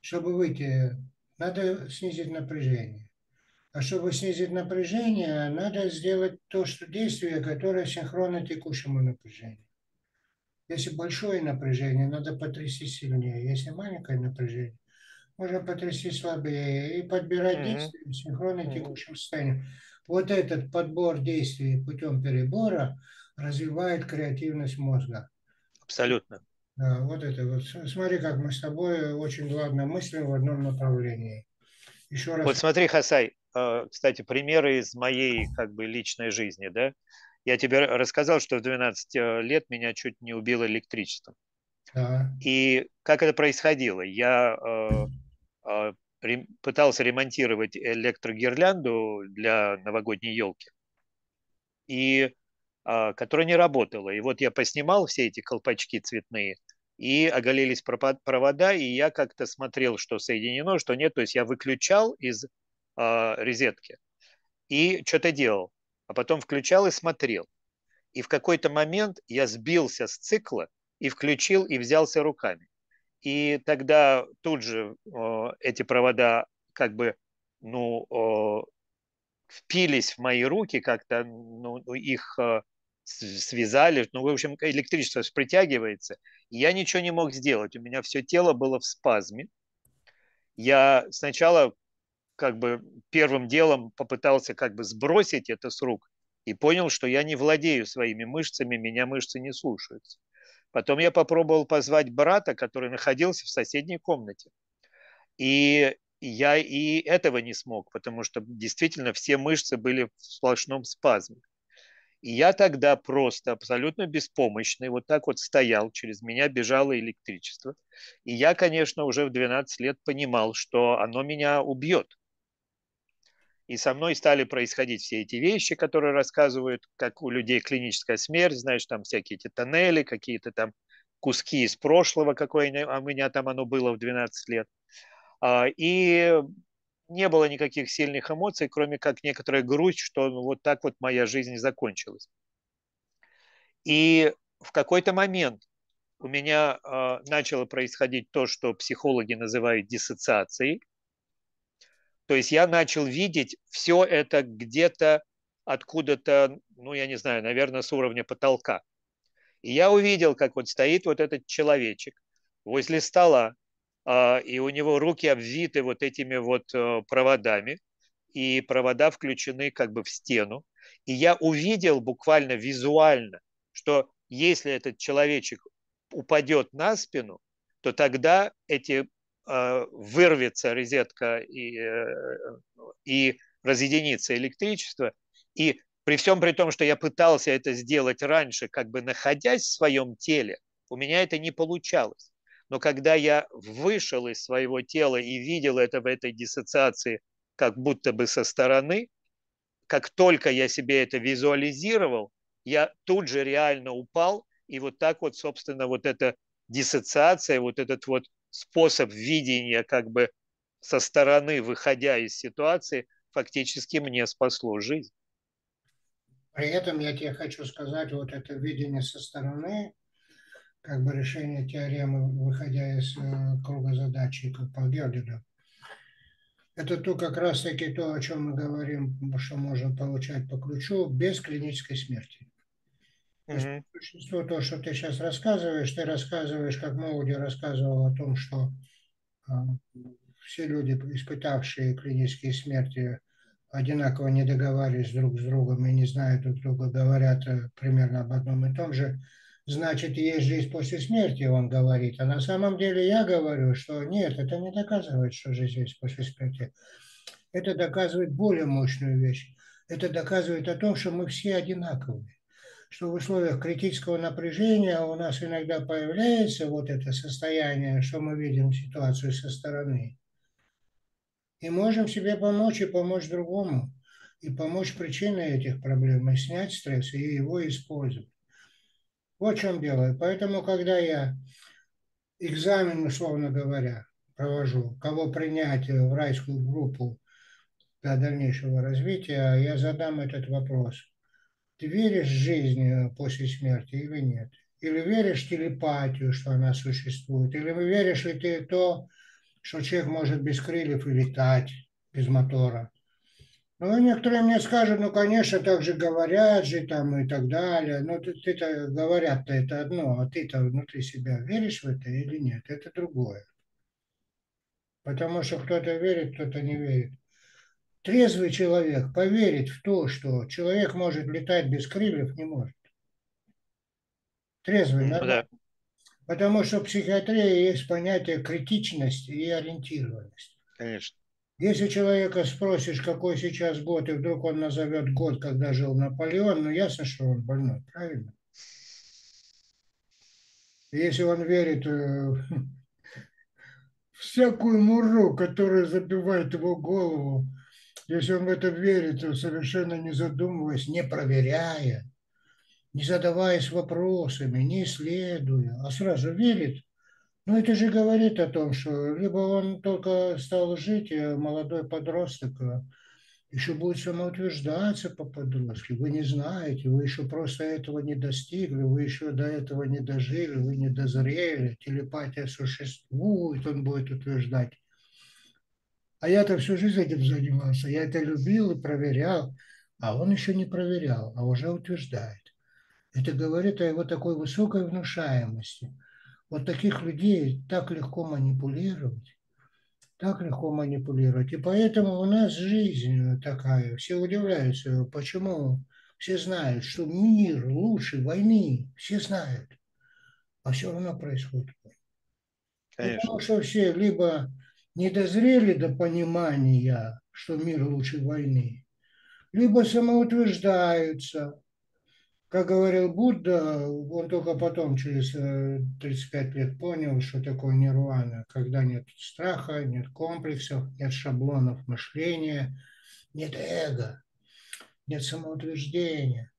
чтобы выйти, надо снизить напряжение. А чтобы снизить напряжение, надо сделать то, что действие, которое синхронно текущему напряжению. Если большое напряжение, надо потрясти сильнее. Если маленькое напряжение, можно потрясти слабее и подбирать Мгм. действия синхронно текущему состоянию. Вот этот подбор действий путем перебора развивает креативность мозга. Абсолютно. Да, вот это вот. Смотри, как мы с тобой очень ладно мыслим в одном направлении. Еще раз. Вот смотри, Хасай, э, кстати, примеры из моей как бы личной жизни, да? Я тебе рассказал, что в 12 э, лет меня чуть не убило электричеством. Да. И как это происходило? Я э, э, пытался ремонтировать электрогирлянду для новогодней елки, и а, которая не работала. И вот я поснимал все эти колпачки цветные, и оголились провода, и я как-то смотрел, что соединено, что нет. То есть я выключал из а, розетки и что-то делал, а потом включал и смотрел. И в какой-то момент я сбился с цикла и включил и взялся руками. И тогда тут же э, эти провода как бы, ну, э, впились в мои руки, как-то ну, ну, их э, связали. Ну, в общем, электричество притягивается. Я ничего не мог сделать. У меня все тело было в спазме. Я сначала как бы первым делом попытался как бы сбросить это с рук и понял, что я не владею своими мышцами, меня мышцы не слушаются. Потом я попробовал позвать брата, который находился в соседней комнате. И я и этого не смог, потому что действительно все мышцы были в сплошном спазме. И я тогда просто абсолютно беспомощный, вот так вот стоял, через меня бежало электричество. И я, конечно, уже в 12 лет понимал, что оно меня убьет. И со мной стали происходить все эти вещи, которые рассказывают, как у людей клиническая смерть, знаешь, там всякие эти тоннели, какие-то там куски из прошлого, какое а у меня там оно было в 12 лет. А, И не было никаких сильных эмоций, кроме как некоторая грусть, что ну, вот так вот моя жизнь закончилась. И в какой-то момент у меня э, начало происходить то, что психологи называют диссоциацией. То есть я начал видеть все это где-то откуда-то, ну, я не знаю, наверное, с уровня потолка. И я увидел, как вот стоит вот этот человечек возле стола, и у него руки обвиты вот этими вот э, проводами, и провода включены как бы в стену. И я увидел буквально визуально, что если этот человечек упадет на спину, то тогда эти э, вырвется розетка и, э, и разъединится электричество. И при всем при том, что я пытался это сделать раньше, как бы находясь в своем теле, у меня это не получалось. Но когда я вышел из своего тела и видел это в этой диссоциации как будто бы со стороны, как только я себе это визуализировал, я тут же реально упал и вот так вот, собственно, вот эта диссоциация, вот этот вот способ видения как бы со стороны, выходя из ситуации, фактически мне спасло жизнь. При этом я тебе хочу сказать, вот это видение со стороны, как бы решение теоремы, выходя из э, круга задачи, как по Гёделю, это то как раз-таки то, о чем мы говорим, что можно получать по ключу без клинической смерти. Mm-hmm. Большинство то, что ты сейчас рассказываешь, ты рассказываешь, как Моуди рассказывал о том, что э, все люди, испытавшие клинические смерти, одинаково не договаривались друг с другом и не знают друг друга, говорят э, примерно об одном и том же. Значит, есть жизнь после смерти, он говорит. А на самом деле я говорю, что нет, это не доказывает, что жизнь есть после смерти. Это доказывает более мощную вещь. Это доказывает о том, что мы все одинаковые что в условиях критического напряжения у нас иногда появляется вот это состояние, что мы видим ситуацию со стороны. И можем себе помочь и помочь другому, и помочь причине этих проблем, и снять стресс, и его использовать. Вот в чем дело. Поэтому, когда я экзамен, условно говоря, провожу, кого принять в райскую группу для дальнейшего развития, я задам этот вопрос – ты веришь в жизнь э, после смерти или нет? Или веришь в телепатию, что она существует? Или веришь ли ты в то, что человек может без крыльев и летать, без мотора? Ну, некоторые мне скажут, ну, конечно, так же говорят же там и так далее. Но ты-то говорят-то это одно, а ты-то внутри себя веришь в это или нет? Это другое. Потому что кто-то верит, кто-то не верит. Трезвый человек поверить в то, что человек может летать без крыльев, не может. Трезвый, ну, да. Потому что в психиатрии есть понятие критичность и ориентированность. Конечно. Если человека спросишь, какой сейчас год, и вдруг он назовет год, когда жил Наполеон, ну ясно, что он больной, правильно? Если он верит э, всякую муру, которая забивает его голову, если он в это верит, то совершенно не задумываясь, не проверяя, не задаваясь вопросами, не исследуя, а сразу верит, ну это же говорит о том, что либо он только стал жить, а молодой подросток а еще будет самоутверждаться по-подростки. Вы не знаете, вы еще просто этого не достигли, вы еще до этого не дожили, вы не дозрели, телепатия существует, он будет утверждать. А я-то всю жизнь этим занимался. Я это любил и проверял. А он еще не проверял, а уже утверждает. Это говорит о его такой высокой внушаемости. Вот таких людей так легко манипулировать. Так легко манипулировать. И поэтому у нас жизнь такая. Все удивляются, почему все знают, что мир лучше войны. Все знают. А все равно происходит. Конечно. Потому что все либо не дозрели до понимания, что мир лучше войны, либо самоутверждаются. Как говорил Будда, он только потом, через 35 э, лет, понял, что такое нирвана, когда нет страха, нет комплексов, нет шаблонов мышления, нет эго, нет самоутверждения.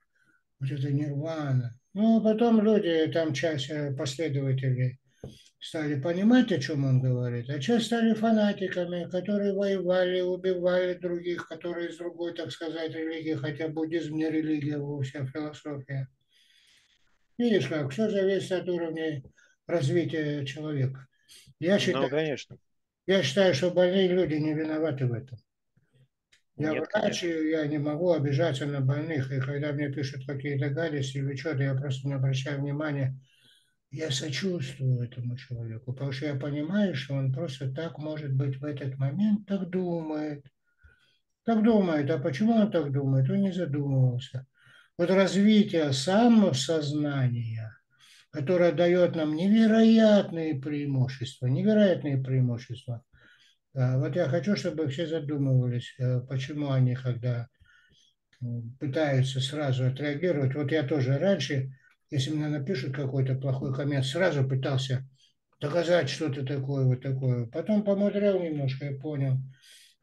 Вот это нирвана. Ну, а потом люди, там часть э, последователей стали понимать, о чем он говорит, а часть стали фанатиками, которые воевали, убивали других, которые из другой, так сказать, религии, хотя буддизм не религия вовсе, а философия. Видишь как, все зависит от уровня развития человека. Я Ну, считаю, конечно. я считаю, что больные люди не виноваты в этом. Я Нет, врач, конечно. я не могу обижаться на больных, и когда мне пишут какие-то гадости или что-то, я просто не обращаю внимания. Я сочувствую этому человеку, потому что я понимаю, что он просто так, может быть, в этот момент так думает. Так думает. А почему он так думает? Он не задумывался. Вот развитие самосознания, которое дает нам невероятные преимущества, невероятные преимущества. А, Вот я хочу, чтобы все задумывались, э, почему они, когда пытаются сразу отреагировать. Вот я тоже раньше, если мне напишут какой-то плохой коммент, сразу пытался доказать что-то такое, вот такое. Потом помудрял немножко и понял,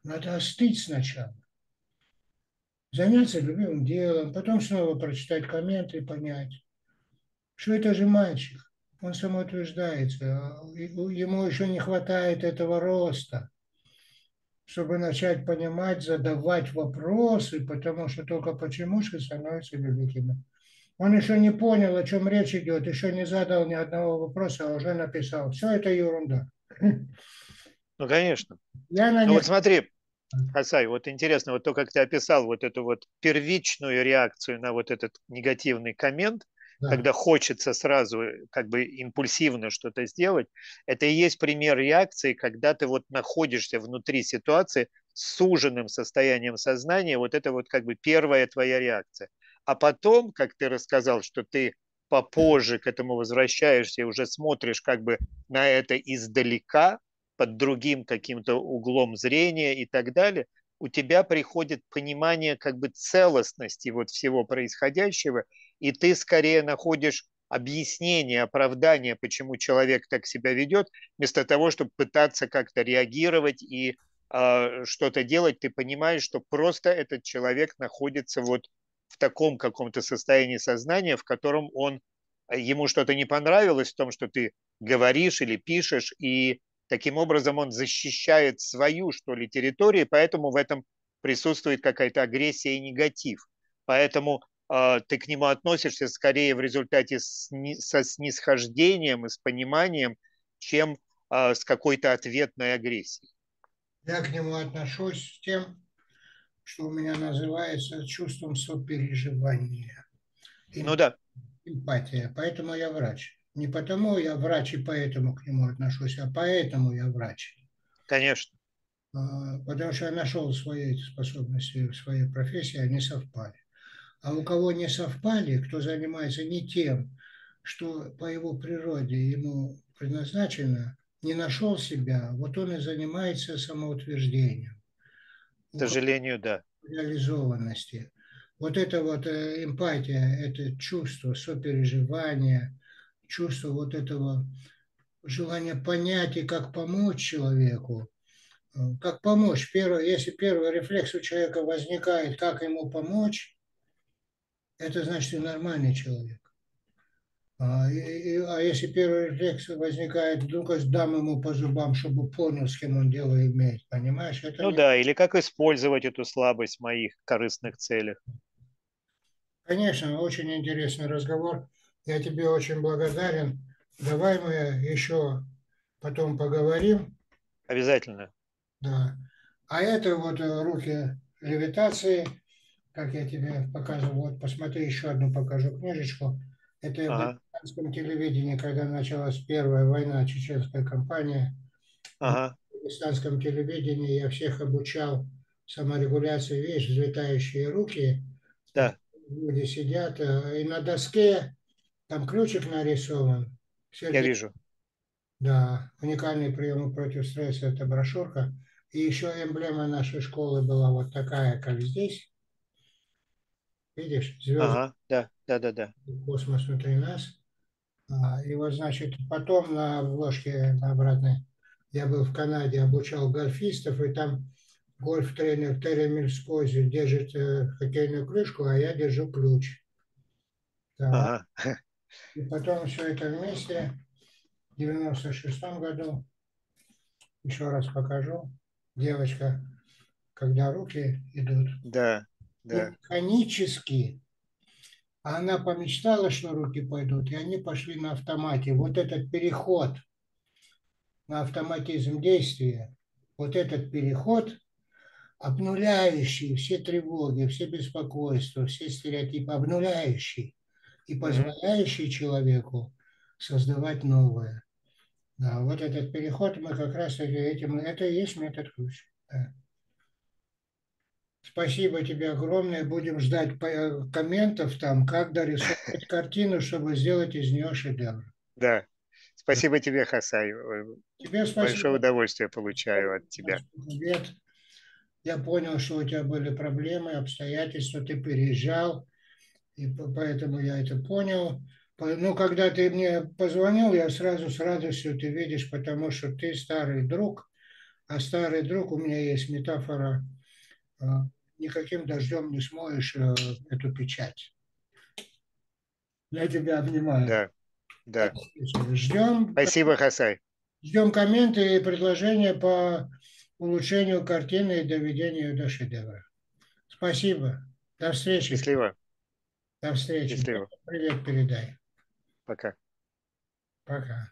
надо остыть сначала, заняться любимым делом, потом снова прочитать комменты и понять, что это же мальчик, он самоутверждается, ему еще не хватает этого роста, чтобы начать понимать, задавать вопросы, потому что только почемушки становятся великими. Он еще не понял, о чем речь идет, еще не задал ни одного вопроса, а уже написал. Все это ерунда. Ну, конечно. Я на Ну, вот них... смотри, Хасай, вот интересно, вот то, как ты описал вот эту вот первичную реакцию на вот этот негативный коммент, Да. когда хочется сразу э, как бы импульсивно что-то сделать, это и есть пример реакции, когда ты вот находишься внутри ситуации с суженным состоянием сознания, вот это вот как бы первая твоя реакция. А потом, как ты рассказал, что ты попозже к этому возвращаешься и уже смотришь как бы на это издалека, под другим каким-то углом зрения и так далее, у тебя приходит понимание как бы целостности вот всего происходящего, и ты скорее находишь объяснение, оправдание, почему человек так себя ведет, вместо того, чтобы пытаться как-то реагировать и э, что-то делать, ты понимаешь, что просто этот человек находится вот в таком каком-то состоянии сознания, в котором он ему что-то не понравилось в том, что ты говоришь или пишешь, и таким образом он защищает свою, что ли, территорию, поэтому в этом присутствует какая-то агрессия и негатив. Поэтому э, ты к нему относишься скорее в результате сни, со снисхождением и с пониманием, чем э, с какой-то ответной агрессией. Я к нему отношусь с тем, что у меня называется чувством сопереживания. Ну да. Эмпатия. Поэтому я врач. Не потому я врач и поэтому к нему отношусь, а поэтому я врач. Конечно. А, потому что я нашел свои способности в своей профессии, они совпали. А у кого не совпали, кто занимается не тем, что по его природе ему предназначено, не нашел себя, вот он и занимается самоутверждением. К сожалению, да. Реализованности. Вот это вот эмпатия, это чувство сопереживания, чувство вот этого желания понять и как помочь человеку, как помочь. Первый, если первый рефлекс у человека возникает, как ему помочь, это значит, что нормальный человек. А, и, а если первый рефлекс возникает, вдруг дам ему по зубам, чтобы понял, с кем он дело имеет, понимаешь? Это ну не... да, или как использовать эту слабость в моих корыстных целях. Конечно, очень интересный разговор. Я тебе очень благодарен. Давай мы еще потом поговорим. Обязательно. Да. А это вот руки левитации, как я тебе показывал. Вот посмотри, еще одну покажу книжечку. Это ага. В британском телевидении, когда началась первая война, чеченская кампания. Ага. В британском телевидении я всех обучал саморегуляции, видишь, взлетающие руки. Да. Люди сидят, и на доске там ключик нарисован. Сердце. Я вижу. Да, уникальный прием против стресса – это брошюрка. И еще эмблема нашей школы была вот такая, как здесь. Видишь, звезды. Ага, да, да, да, да. Космос внутри нас. И вот, значит, потом на обложке на обратной я был в Канаде, обучал гольфистов, и там гольф-тренер Терри Мильскози держит э, хоккейную крышку, а я держу ключ. Да. Ага. И потом все это вместе в 96 году. Еще раз покажу. Девочка, когда руки идут. Да, да. Механически. А она помечтала, что руки пойдут, и они пошли на автомате. Вот этот переход на автоматизм действия, вот этот переход, обнуляющий все тревоги, все беспокойства, все стереотипы, обнуляющий и позволяющий человеку создавать новое. Да, вот этот переход мы как раз этим, это и есть метод ключ. Да. Спасибо тебе огромное. Будем ждать комментов там, как дорисовать картину, чтобы сделать из нее шедевр. Да. Спасибо тебе, Хасай. Тебе спасибо. Большое удовольствие получаю от тебя. Привет. Я понял, что у тебя были проблемы, обстоятельства, ты переезжал, и поэтому я это понял. Ну, когда ты мне позвонил, я сразу с радостью, ты видишь, потому что ты старый друг, а старый друг, у меня есть метафора, а, никаким дождем не смоешь э, эту печать. Я тебя обнимаю. Да, да. Ждем. Спасибо, Хасай. Ждем комменты и предложения по улучшению картины и доведению до шедевра. Спасибо. До встречи. Счастливо. До встречи. Счастливо. Привет передай. Пока. Пока.